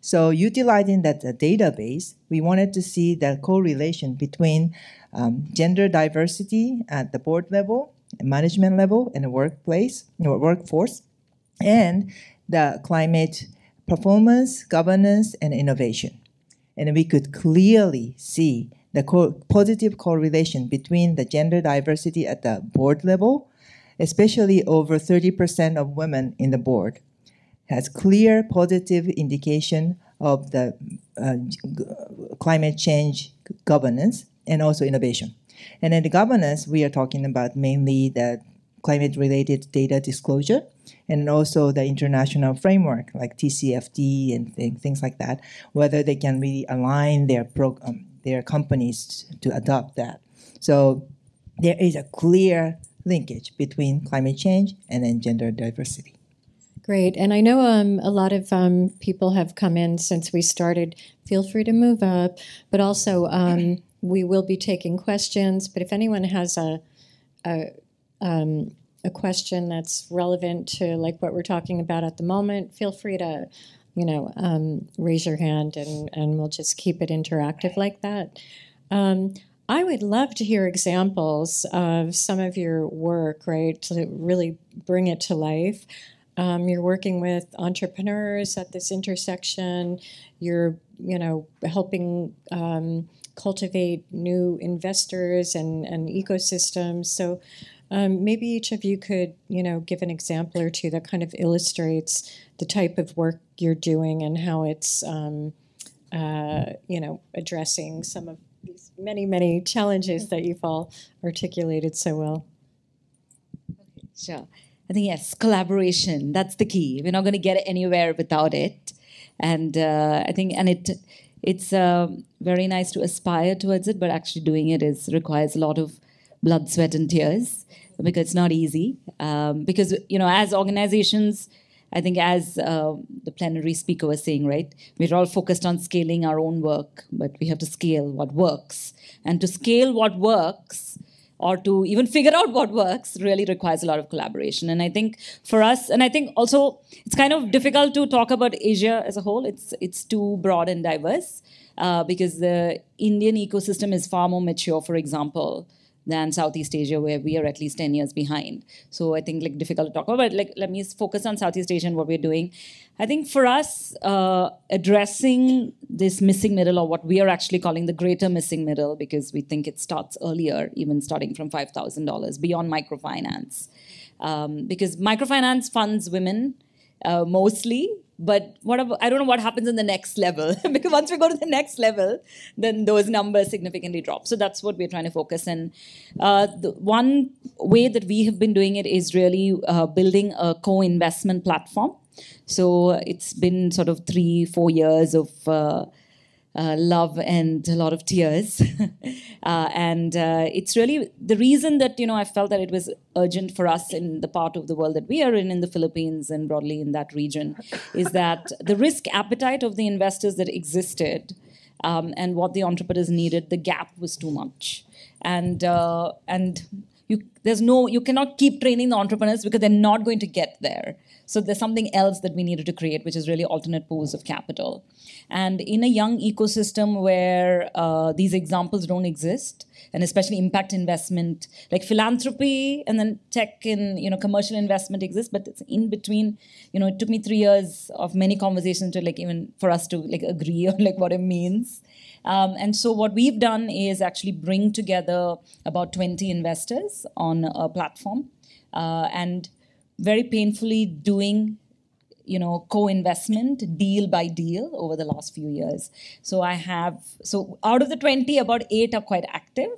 So, utilizing that uh, database, we wanted to see the correlation between um, gender diversity at the board level, management level, and the workplace or workforce, and the climate performance, governance, and innovation. And we could clearly see the co- positive correlation between the gender diversity at the board level, especially over 30% of women in the board, has clear positive indication of the uh, climate change governance and also innovation. And in the governance, we are talking about mainly the climate related data disclosure and also the international framework like TCFD and th- things like that, whether they can really align their, um, their companies to adopt that. So there is a clear linkage between climate change and then gender diversity. Great. And I know um, a lot of um, people have come in since we started. Feel free to move up. But also, um, we will be taking questions. But if anyone has a, a, um, a question that's relevant to like what we're talking about at the moment, feel free to, you know, um, raise your hand and, and we'll just keep it interactive like that. Um, I would love to hear examples of some of your work, right, to really bring it to life. Um, you're working with entrepreneurs at this intersection. You're, you know, helping um, cultivate new investors and, and ecosystems. So um, maybe each of you could, you know, give an example or two that kind of illustrates the type of work you're doing and how it's, um, uh, you know, addressing some of these many, many challenges that you've all articulated so well. Sure. I think yes, collaboration. That's the key. We're not going to get anywhere without it, and uh, I think and it it's um very nice to aspire towards it, but actually doing it is requires a lot of blood, sweat, and tears because it's not easy. Um, because you know, as organizations, I think as uh, the plenary speaker was saying, right, we're all focused on scaling our own work, but we have to scale what works, and to scale what works or to even figure out what works really requires a lot of collaboration. And I think for us, and I think also it's kind of difficult to talk about Asia as a whole. It's it's too broad and diverse uh, because the Indian ecosystem is far more mature, for example, than Southeast Asia, where we are at least 10 years behind. So I think like difficult to talk about. But like let me focus on Southeast Asia and what we're doing. I think for us, uh, addressing this missing middle, or what we are actually calling the greater missing middle, because we think it starts earlier, even starting from $5,000 beyond microfinance. Um, because microfinance funds women uh, mostly, but what about, I don't know what happens in the next level because once we go to the next level, then those numbers significantly drop. So that's what we're trying to focus. And uh, the one way that we have been doing it is really uh, building a co-investment platform. So it's been sort of three, four years of uh, love and a lot of tears. uh, and uh, it's really the reason that you know I felt that it was urgent for us in the part of the world that we are in, in the Philippines and broadly in that region, is that the risk appetite of the investors that existed. Um, and what the entrepreneurs needed, the gap was too much, and uh, and you there's no you cannot keep training the entrepreneurs because they're not going to get there. So there's something else that we needed to create which is really alternate pools of capital. And in a young ecosystem where uh, these examples don't exist and especially impact investment like philanthropy and then tech and you know commercial investment exists but it's in between you know it took me three years of many conversations to like even for us to like agree on like what it means um, and so what we've done is actually bring together about 20 investors on a platform uh, and very painfully doing you know co-investment deal by deal over the last few years. So i have so out of the 20 about 8 are quite active.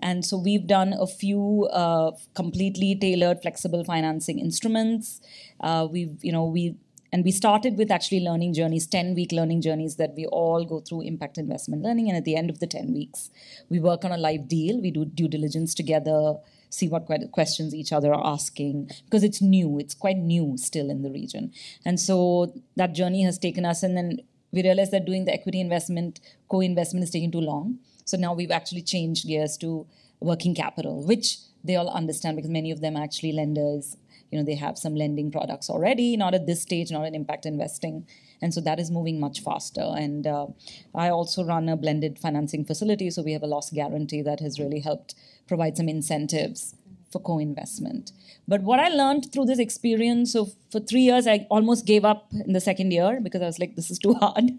And so we've done a few uh, completely tailored flexible financing instruments. Uh, we've you know we and we started with actually learning journeys 10 week learning journeys that we all go through impact investment learning. And at the end of the 10 weeks we work on a live deal. We do due diligence together see what questions each other are asking because it's new. It's quite new still in the region. And so that journey has taken us and then we realized that doing the equity investment co-investment is taking too long. So now we've actually changed gears to working capital which they all understand because many of them are actually lenders you know they have some lending products already not at this stage not in impact investing. And so that is moving much faster. And uh, i also run a blended financing facility so we have a loss guarantee that has really helped provide some incentives for co-investment. But what i learned through this experience so for three years i almost gave up in the second year because i was like this is too hard.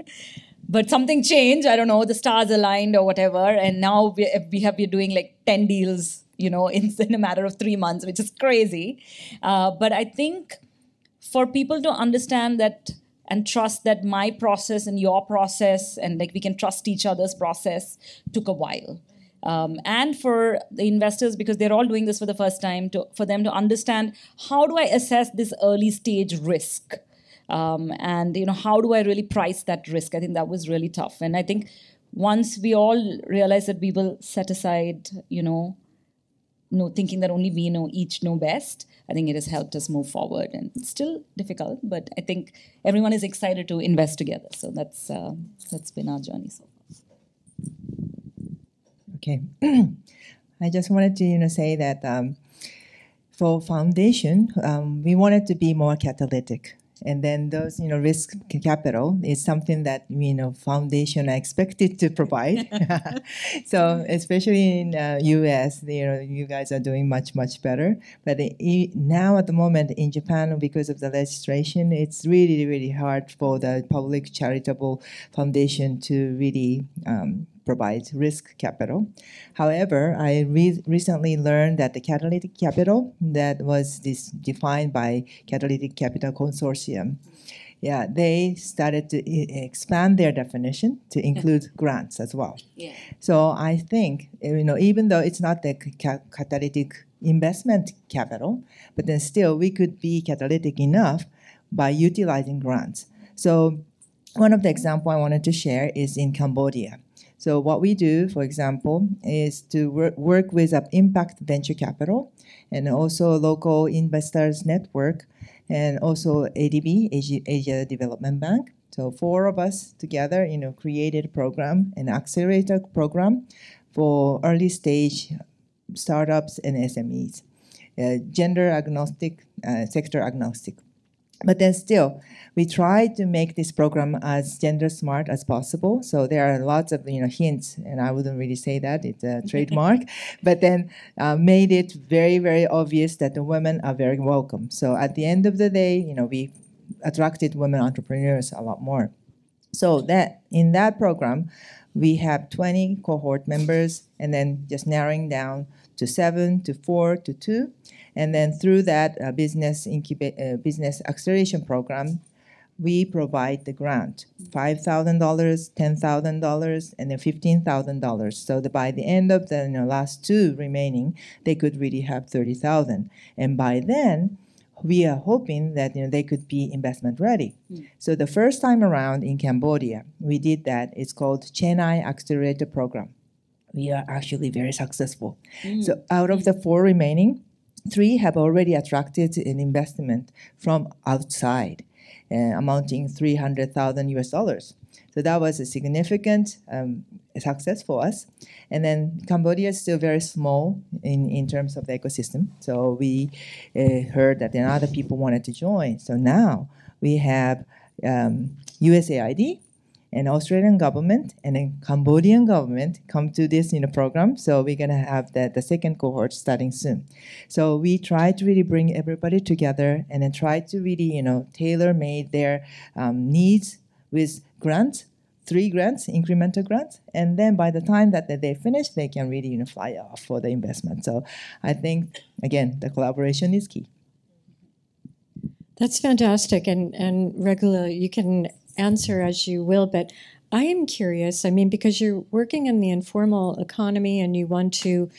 But something changed. I don't know the stars aligned or whatever. And now we, we have been doing like 10 deals you know, in, in a matter of three months, which is crazy. Uh, but I think for people to understand that and trust that my process and your process and like we can trust each other's process took a while. Um, and for the investors because they're all doing this for the first time to, for them to understand how do i assess this early stage risk um, and you know how do i really price that risk i think that was really tough and i think once we all realize that we will set aside you know know, thinking that only we know each know best, I think it has helped us move forward. And it's still difficult, but I think everyone is excited to invest together. So that's uh, that's been our journey so far. Okay, I just wanted to you know say that um, for foundation, um, we wanted to be more catalytic and then those you know risk capital is something that you know foundation are expected to provide. So especially in uh, us you know you guys are doing much much better. But it, now at the moment in japan because of the legislation it's really really hard for the public charitable foundation to really um, provides risk capital. However, I re- recently learned that the catalytic capital that was this defined by Catalytic Capital Consortium, yeah, they started to expand their definition to include grants as well. Yeah. So I think you know even though it's not the ca- catalytic investment capital, but then still we could be catalytic enough by utilizing grants. So one of the example I wanted to share is in Cambodia. So what we do, for example, is to work, work with an impact venture capital and also local investors network and also ADB, Asia, Asia Development Bank. So four of us together, you know, created a program, an accelerator program for early stage startups and SMEs, uh, gender agnostic, uh, sector agnostic. But then still, we try to make this program as gender smart as possible. So there are lots of you know hints, and I wouldn't really say that it's a trademark, but then uh, made it very very obvious that the women are very welcome. So at the end of the day, you know we attracted women entrepreneurs a lot more. So that in that program, we have 20 cohort members, and then just narrowing down to seven, to four, to two. And then through that uh, business incuba- uh, business acceleration program, we provide the grant $5,000, $10,000, and then $15,000. So that by the end of the you know, last two remaining, they could really have 30000 And by then, we are hoping that you know, they could be investment ready. So the first time around in Cambodia, we did that. It's called Chennai Accelerator Program. We are actually very successful. So out of the four remaining, three have already attracted an investment from outside, uh, amounting 300,000 US dollars. So that was a significant um, success for us. And then Cambodia is still very small in, in terms of the ecosystem. So we uh, heard that then other people wanted to join. So now we have um, USAID and Australian government and then Cambodian government come to this in a program. So we're gonna have the, the second cohort starting soon. So we try to really bring everybody together and then try to really, you know, tailor made their um, needs with grants, three grants, incremental grants, and then by the time that they finish, they can really, you know, fly off for the investment. So I think again, the collaboration is key. That's fantastic. And, and Regula, you can answer as you will, but I am curious. I mean, because you're working in the informal economy and you want to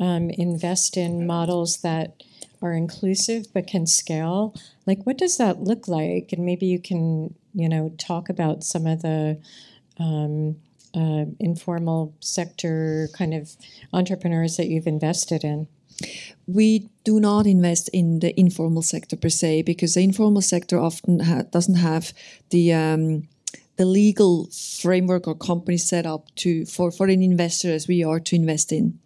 um, invest in models that are inclusive but can scale, like what does that look like? And maybe you can, you know, talk about some of the um, uh, informal sector kind of entrepreneurs that you've invested in. We do not invest in the informal sector per se because the informal sector often ha- doesn't have the um, the legal framework or company set up to for, for an investor as we are to invest in.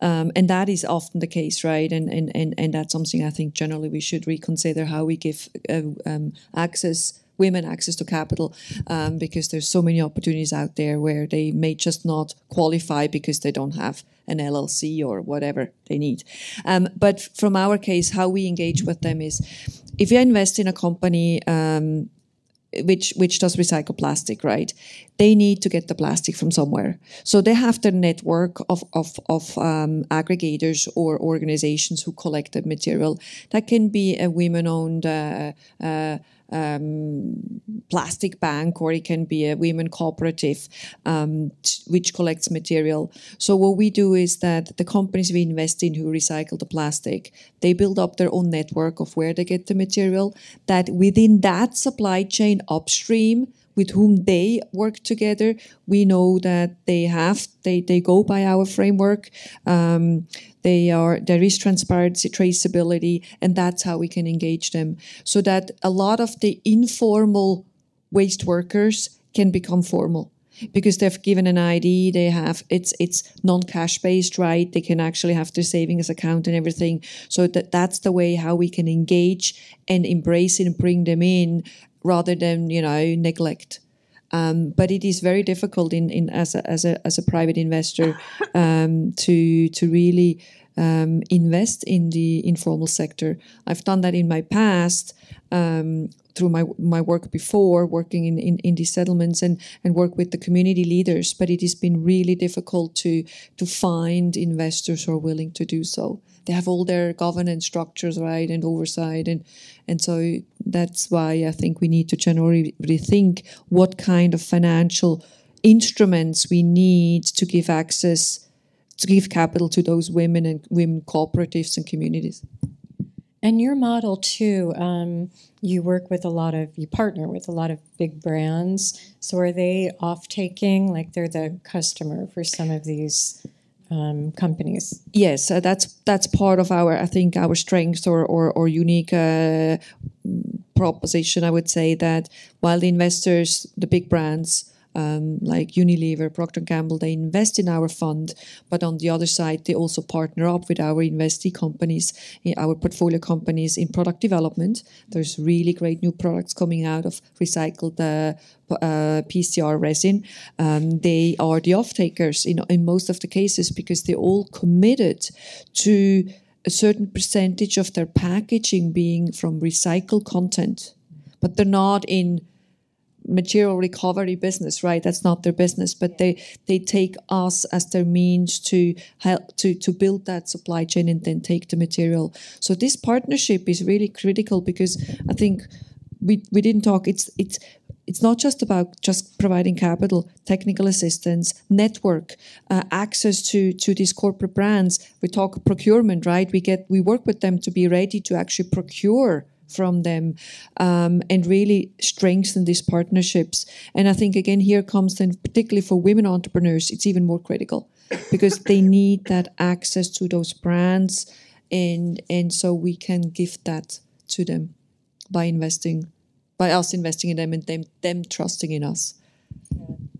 Um, and that is often the case, right? And, and, and, and that's something I think generally we should reconsider how we give uh, um, access women access to capital um, because there's so many opportunities out there where they may just not qualify because they don't have an LLC or whatever they need. Um, but from our case, how we engage with them is if you invest in a company um, which which does recycle plastic, right? They need to get the plastic from somewhere, so they have their network of of of um, aggregators or organizations who collect the material. That can be a women-owned. Uh, uh, um, plastic bank or it can be a women cooperative um, which collects material so what we do is that the companies we invest in who recycle the plastic they build up their own network of where they get the material that within that supply chain upstream with whom they work together we know that they have they, they go by our framework um, they are there is transparency traceability and that's how we can engage them so that a lot of the informal waste workers can become formal because they've given an ID, they have it's it's non-cash based, right? They can actually have their savings account and everything. So that that's the way how we can engage and embrace and bring them in rather than you know neglect. Um, but it is very difficult in, in as a as a as a private investor um, to to really um, invest in the informal sector. I've done that in my past um, through my my work before, working in, in, in these settlements and, and work with the community leaders. But it has been really difficult to to find investors who are willing to do so. They have all their governance structures right and oversight, and and so that's why I think we need to generally rethink what kind of financial instruments we need to give access to give capital to those women and women cooperatives and communities. And your model too, um, you work with a lot of, you partner with a lot of big brands. So are they off taking, like they're the customer for some of these um, companies? Yes, uh, that's that's part of our, I think, our strengths or or, or unique uh, proposition. I would say that while the investors, the big brands. Um, like Unilever, Procter & Gamble, they invest in our fund, but on the other side, they also partner up with our investee companies, eh, our portfolio companies in product development. There's really great new products coming out of recycled uh, uh, PCR resin. Um, they are the off-takers in, in most of the cases because they're all committed to a certain percentage of their packaging being from recycled content, but they're not in material recovery business, right? That's not their business, but they they take us as their means to help to to build that supply chain and then take the material. So this partnership is really critical because I think we we didn't talk. It's it's it's not just about just providing capital, technical assistance, network, uh, access to to these corporate brands. We talk procurement, right? We get we work with them to be ready to actually procure from them um, and really strengthen these partnerships. And I think again here comes then particularly for women entrepreneurs, it's even more critical because they need that access to those brands and and so we can give that to them by investing by us investing in them and them them trusting in us.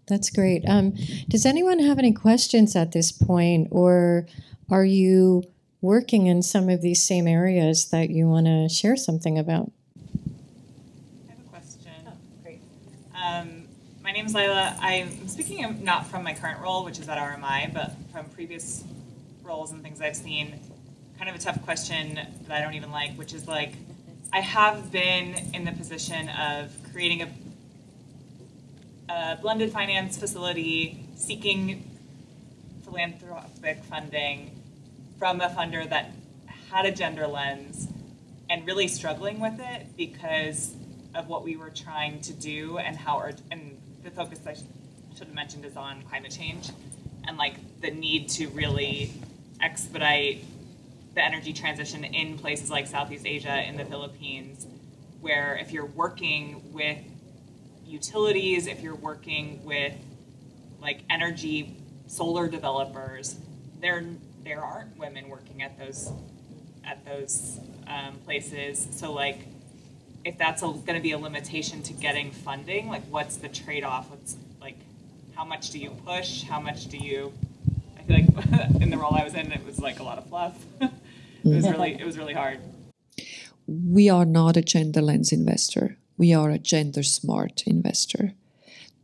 That's great. Um, does anyone have any questions at this point, or are you working in some of these same areas that you want to share something about? I have a question. Oh, great. Um, my name is Lila. I'm speaking not from my current role, which is at RMI, but from previous roles and things I've seen. Kind of a tough question that I don't even like, which is like, I have been in the position of creating a, a blended finance facility, seeking philanthropic funding from a funder that had a gender lens and really struggling with it because of what we were trying to do and how our, and the focus I should have mentioned is on climate change and like the need to really expedite the energy transition in places like Southeast Asia, in the Philippines, where if you're working with utilities, if you're working with like energy solar developers, there there aren't women working at those at those um, places. So like, if that's going to be a limitation to getting funding, like what's the trade off? What's like, how much do you push? How much do you? I feel like in the role I was in, it was like a lot of fluff. it was really it was really hard. We are not a gender lens investor. We are a gender smart investor.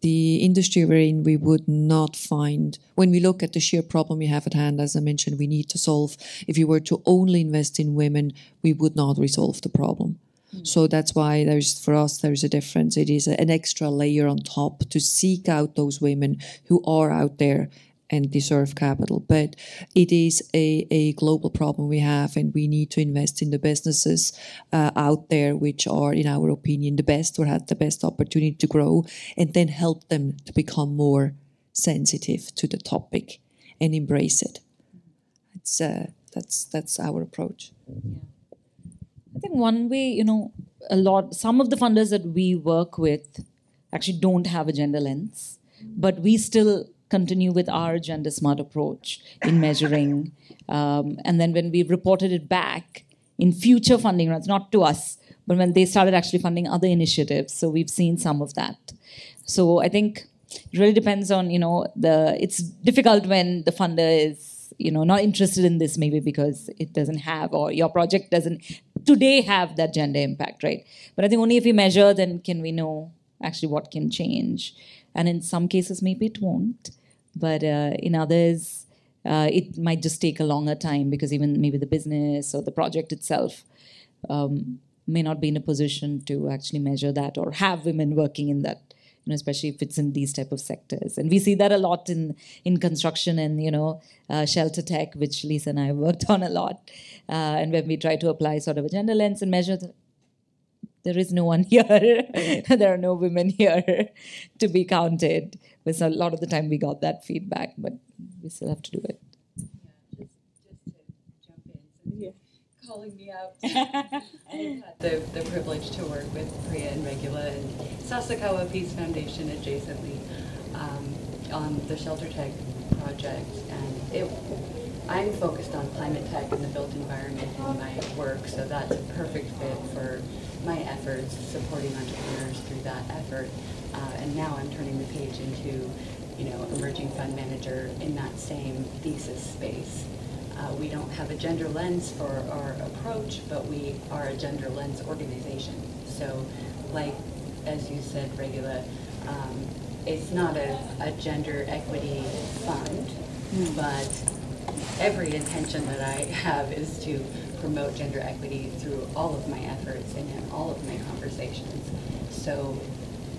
The industry we're in, we would not find, when we look at the sheer problem we have at hand, as I mentioned, we need to solve. If you were to only invest in women, we would not resolve the problem. Hmm. So that's why there's for us there's a difference. It is an extra layer on top to seek out those women who are out there and deserve capital. But it is a, a global problem we have, and we need to invest in the businesses uh, out there which are, in our opinion, the best or have the best opportunity to grow, and then help them to become more sensitive to the topic and embrace it. It's uh, that's that's our approach. Yeah. I think one way, you know, a lot, some of the funders that we work with actually don't have a gender lens, but we still continue with our gender smart approach in measuring. Um, and then when we reported it back in future funding rounds, not to us, but when they started actually funding other initiatives, so we've seen some of that. So I think it really depends on you know the. It's difficult when the funder is you know not interested in this maybe because it doesn't have or your project doesn't today have that gender impact, right? But I think only if we measure, then can we know actually what can change. And in some cases, maybe it won't. But uh, in others, uh, it might just take a longer time because even maybe the business or the project itself um, may not be in a position to actually measure that or have women working in that you know, especially if it's in these type of sectors. And we see that a lot in in construction and you know uh, shelter tech, which Lisa and I worked on a lot. Uh, and when we try to apply sort of a gender lens and measure, there is no one here. there are no women here to be counted. But a lot of the time we got that feedback, but we still have to do it. Yeah, just, just to jump in. Yeah. Calling me out. I've had the, the privilege to work with Priya and Regula and Sasakawa Peace Foundation adjacently um, on the Shelter Tech project. And it, I'm focused on climate tech and the built environment in my work, so that's a perfect fit for my efforts supporting entrepreneurs through that effort. Uh, and now I'm turning the page into, you know, emerging fund manager in that same thesis space. Uh, we don't have a gender lens for our approach, but we are a gender lens organization. So, like as you said, Regula, um, it's not a, a gender equity fund, mm. but every intention that I have is to promote gender equity through all of my efforts and in all of my conversations. So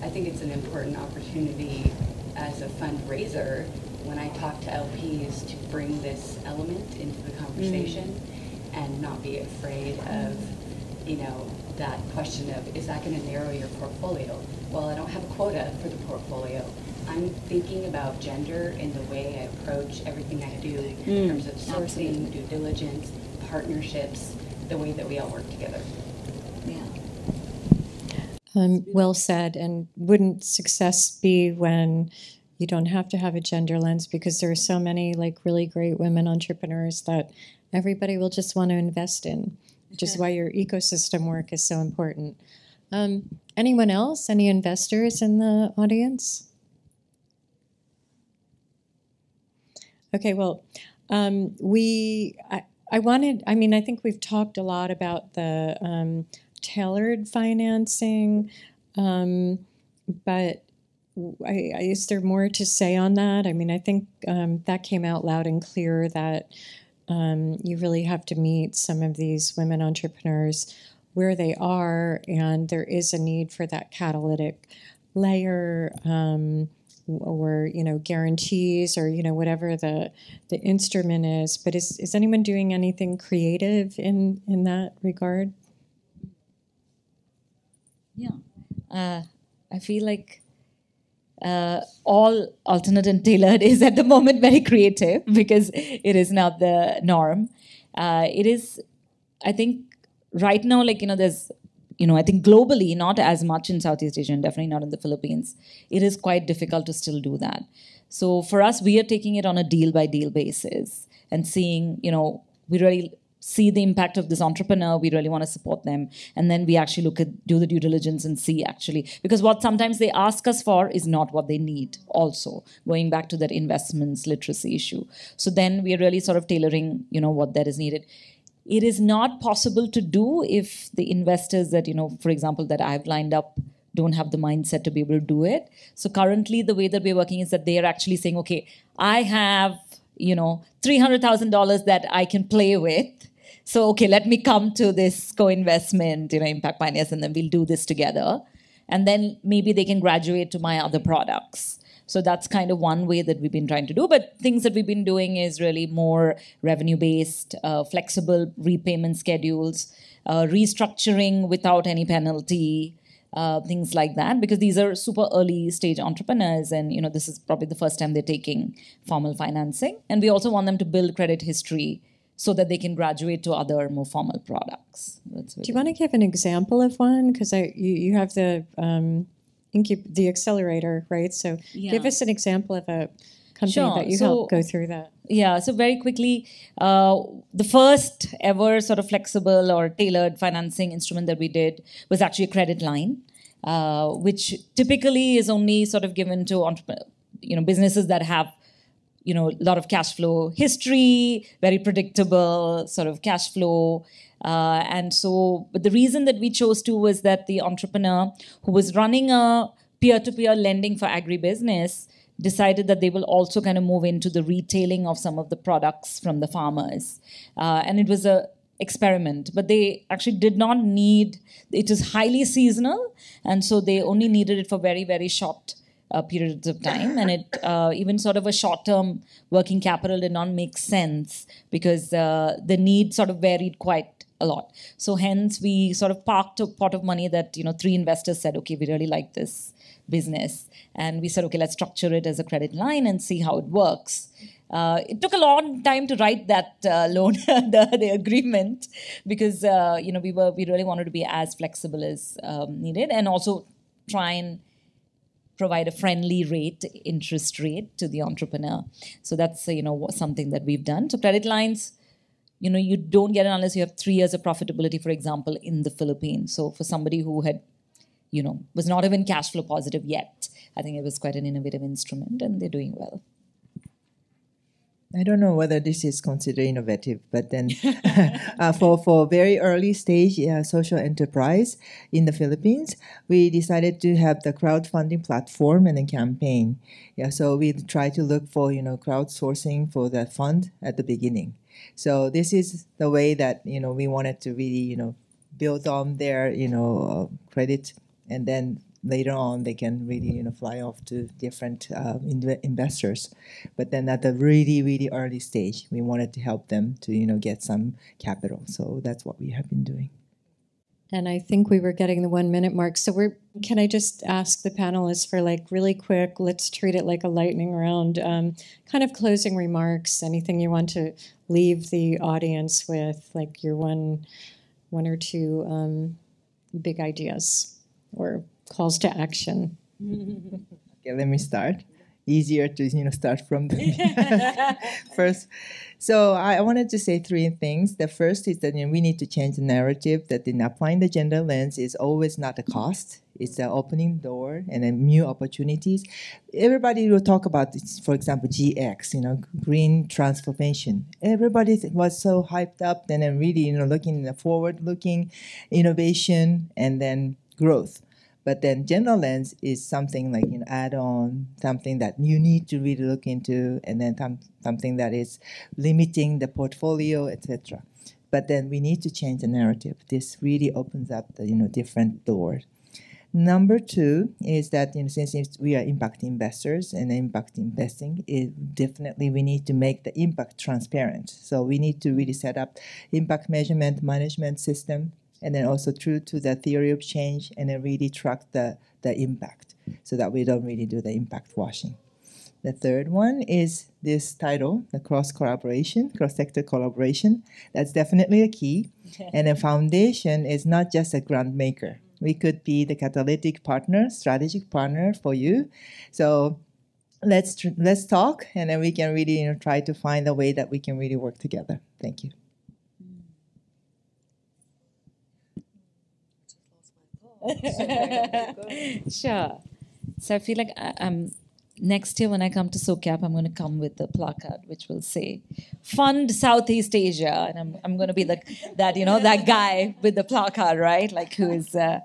I think it's an important opportunity as a fundraiser when I talk to LPs to bring this element into the conversation mm. and not be afraid of, you know, that question of is that going to narrow your portfolio? Well, I don't have a quota for the portfolio. I'm thinking about gender in the way I approach everything I do in terms of sourcing, due diligence, partnerships, the way that we all work together. Yeah. Um, well said. And wouldn't success be when you don't have to have a gender lens because there are so many like really great women entrepreneurs that everybody will just want to invest in, which is why your ecosystem work is so important. Um, anyone else? Any investors in the audience? Okay, well, um, we, I wanted, I mean, I think we've talked a lot about the um, tailored financing, um, but I, I, is there more to say on that? I mean, I think um, that came out loud and clear that um, you really have to meet some of these women entrepreneurs where they are, and there is a need for that catalytic layer. Um, or you know guarantees or you know whatever the the instrument is but is is anyone doing anything creative in in that regard? Yeah. Uh, i feel like uh, all alternate and tailored is at the moment very creative because it is not the norm. Uh, it is i think right now like you know there's you know, I think globally, not as much in Southeast Asia and definitely not in the Philippines, it is quite difficult to still do that. So for us, we are taking it on a deal by deal basis and seeing, you know, we really see the impact of this entrepreneur we really want to support them and then we actually look at do the due diligence and see actually because what sometimes they ask us for is not what they need also going back to that investments literacy issue so then we are really sort of tailoring you know what that is needed it is not possible to do if the investors that you know for example that i've lined up don't have the mindset to be able to do it. So currently the way that we're working is that they are actually saying okay i have you know $300000 that i can play with. So okay let me come to this co-investment you know impact pioneers and then we'll do this together. And then maybe they can graduate to my other products so that's kind of one way that we've been trying to do. But things that we've been doing is really more revenue based, uh, flexible repayment schedules, uh, restructuring without any penalty. Uh, things like that because these are super early stage entrepreneurs and you know this is probably the first time they're taking formal financing and we also want them to build credit history so that they can graduate to other more formal products. Do you want to give an example of one? Because I you, you have the um, incub- the accelerator, right? So yeah. give us an example of a company sure. that you so, helped go through that. Yeah, so very quickly, uh, the first ever sort of flexible or tailored financing instrument that we did was actually a credit line, uh, which typically is only sort of given to entrepreneurs, you know, businesses that have you know a lot of cash flow history very predictable sort of cash flow uh, and so, the reason that we chose to was that the entrepreneur who was running a peer to peer lending for agribusiness decided that they will also kind of move into the retailing of some of the products from the farmers. Uh, and it was a experiment but they actually did not need it is highly seasonal and so they only needed it for very very short uh, periods of time, and it uh, even sort of a short-term working capital did not make sense because uh, the need sort of varied quite lot. So hence we sort of parked a pot of money that you know three investors said, okay, we really like this business, and we said, okay, let's structure it as a credit line and see how it works. Uh, it took a long time to write that uh, loan, the, the agreement, because uh, you know we were we really wanted to be as flexible as um, needed, and also try and provide a friendly rate, interest rate to the entrepreneur. So that's you know something that we've done. So credit lines you know you don't get it unless you have three years of profitability for example in the philippines so for somebody who had you know was not even cash flow positive yet i think it was quite an innovative instrument and they're doing well I don't know whether this is considered innovative, but then uh, for for very early stage uh, social enterprise in the Philippines, we decided to have the crowdfunding platform and a campaign. Yeah, so we try to look for you know crowdsourcing for the fund at the beginning. So this is the way that you know we wanted to really you know build on their you know uh, credit, and then later on they can really you know fly off to different uh, in- investors. But then at the really really early stage, we wanted to help them to you know get some capital. So that's what we have been doing. And I think we were getting the one minute mark. So we're. Can I just ask the panelists for like really quick? Let's treat it like a lightning round. Um, kind of closing remarks. Anything you want to leave the audience with, like your one, one or two um, big ideas or calls to action. Okay, let me start. Easier to you know start from the first. So I, wanted to say three things. The first is that you know, we need to change the narrative that in applying the gender lens is always not a cost. It's the opening door and then new opportunities. Everybody will talk about, this, for example, GX, you know, green transformation. Everybody was so hyped up and then really, you know, looking the forward-looking innovation and then growth. But then gender lens is something like you know add-on, something that you need to really look into, and then some, something that is limiting the portfolio, etc. But then we need to change the narrative. This really opens up the you know different doors. Number two is that you know, since we are impact investors and impact investing, it definitely we need to make the impact transparent. So we need to really set up impact measurement management system and then also true to the theory of change and then really track the, the impact so that we don't really do the impact washing. The third one is this title, the cross collaboration, cross sector collaboration. That's definitely a key. and a foundation is not just a grant maker. We could be the catalytic partner, strategic partner for you. So let's tr- let's talk, and then we can really you know, try to find a way that we can really work together. Thank you. sure. So I feel like I, am next year when I come to SOCAP, I'm going to come with a placard which will say "Fund Southeast Asia," and I'm I'm going to be like that, you know, that guy with the placard, right? Like who is. Uh,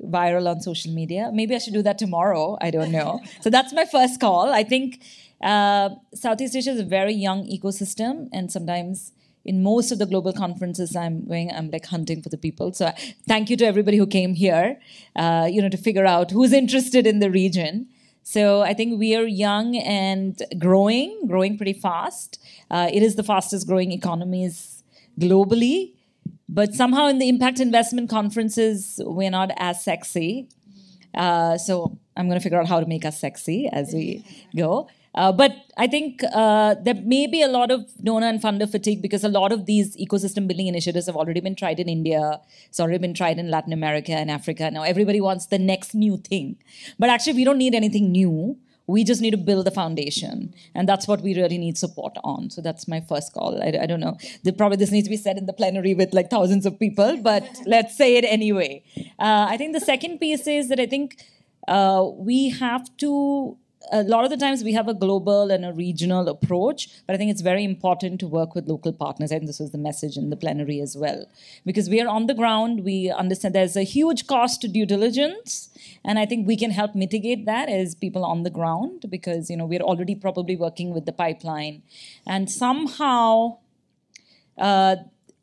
viral on social media. Maybe I should do that tomorrow. I don't know. so that's my first call. I think uh, Southeast Asia is a very young ecosystem, and sometimes in most of the global conferences I'm going, I'm like hunting for the people. So thank you to everybody who came here, uh, you know, to figure out who's interested in the region. So I think we are young and growing, growing pretty fast. Uh, it is the fastest growing economies globally, but somehow in the impact investment conferences, we're not as sexy. Uh, so I'm going to figure out how to make us sexy as we go. Uh, but I think uh, there may be a lot of donor and funder fatigue because a lot of these ecosystem building initiatives have already been tried in India. It's already been tried in Latin America and Africa. Now everybody wants the next new thing. But actually, we don't need anything new. We just need to build the foundation. And that's what we really need support on. So that's my first call. I, I don't know. The, probably this needs to be said in the plenary with like thousands of people, but let's say it anyway. Uh, I think the second piece is that I think uh, we have to a lot of the times we have a global and a regional approach, but I think it's very important to work with local partners. And this was the message in the plenary as well. Because we are on the ground, we understand there's a huge cost to due diligence. And I think we can help mitigate that as people on the ground because, you know, we're already probably working with the pipeline. And somehow, uh,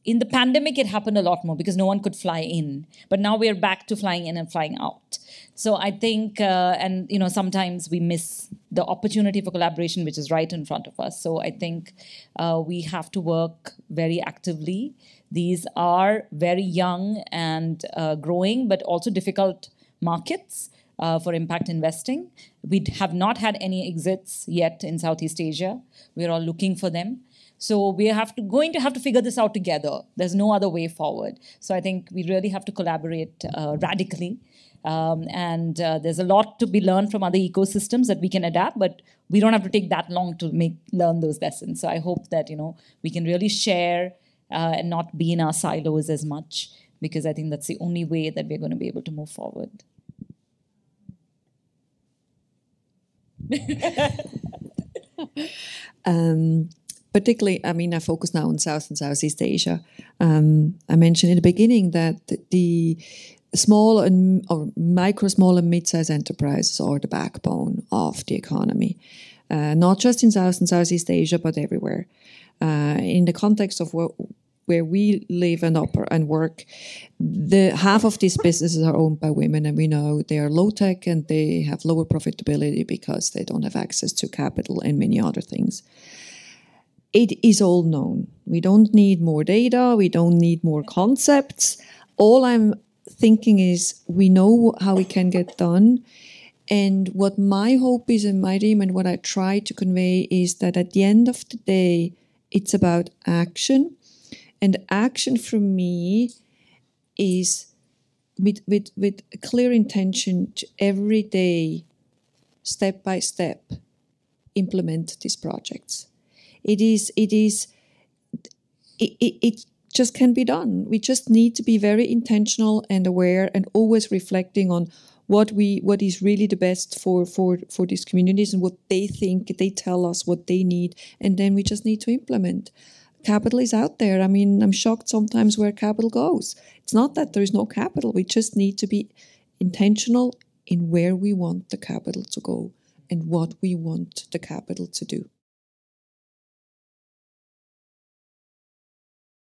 in the pandemic, it happened a lot more because no one could fly in. But now we're back to flying in and flying out. So I think, uh, and you know, sometimes we miss the opportunity for collaboration, which is right in front of us. So I think uh, we have to work very actively. These are very young and uh, growing, but also difficult markets. Uh, for impact investing. We have not had any exits yet in Southeast Asia. We're all looking for them. So we have to going to have to figure this out together. There's no other way forward. So I think we really have to collaborate uh, radically um, and uh, there's a lot to be learned from other ecosystems that we can adapt, but we don't have to take that long to make learn those lessons. So I hope that you know we can really share uh, and not be in our silos as much, because I think that's the only way that we're going to be able to move forward. um, particularly, I mean, I focus now on South and Southeast Asia. Um, I mentioned in the beginning that the small and or micro, small and mid-sized enterprises are the backbone of the economy, uh, not just in South and Southeast Asia, but everywhere. Uh, in the context of where, where we live and and work, the half of these businesses are owned by women, and we know they are low tech and they have lower profitability because they don't have access to capital and many other things. It is all known. We don't need more data. We don't need more concepts. All I'm thinking is we know how it can get done. And what my hope is in my dream and what I try to convey is that at the end of the day, it's about action. And action for me is with, with, with a clear intention to every day, step by step, implement these projects. It is, it is, it, it, it just can be done. We just need to be very intentional and aware and always reflecting on what we what is really the best for for for these communities and what they think they tell us what they need and then we just need to implement. Capital is out there. I mean i'm shocked sometimes where capital goes. It's not that there is no capital. We just need to be intentional in where we want the capital to go and what we want the capital to do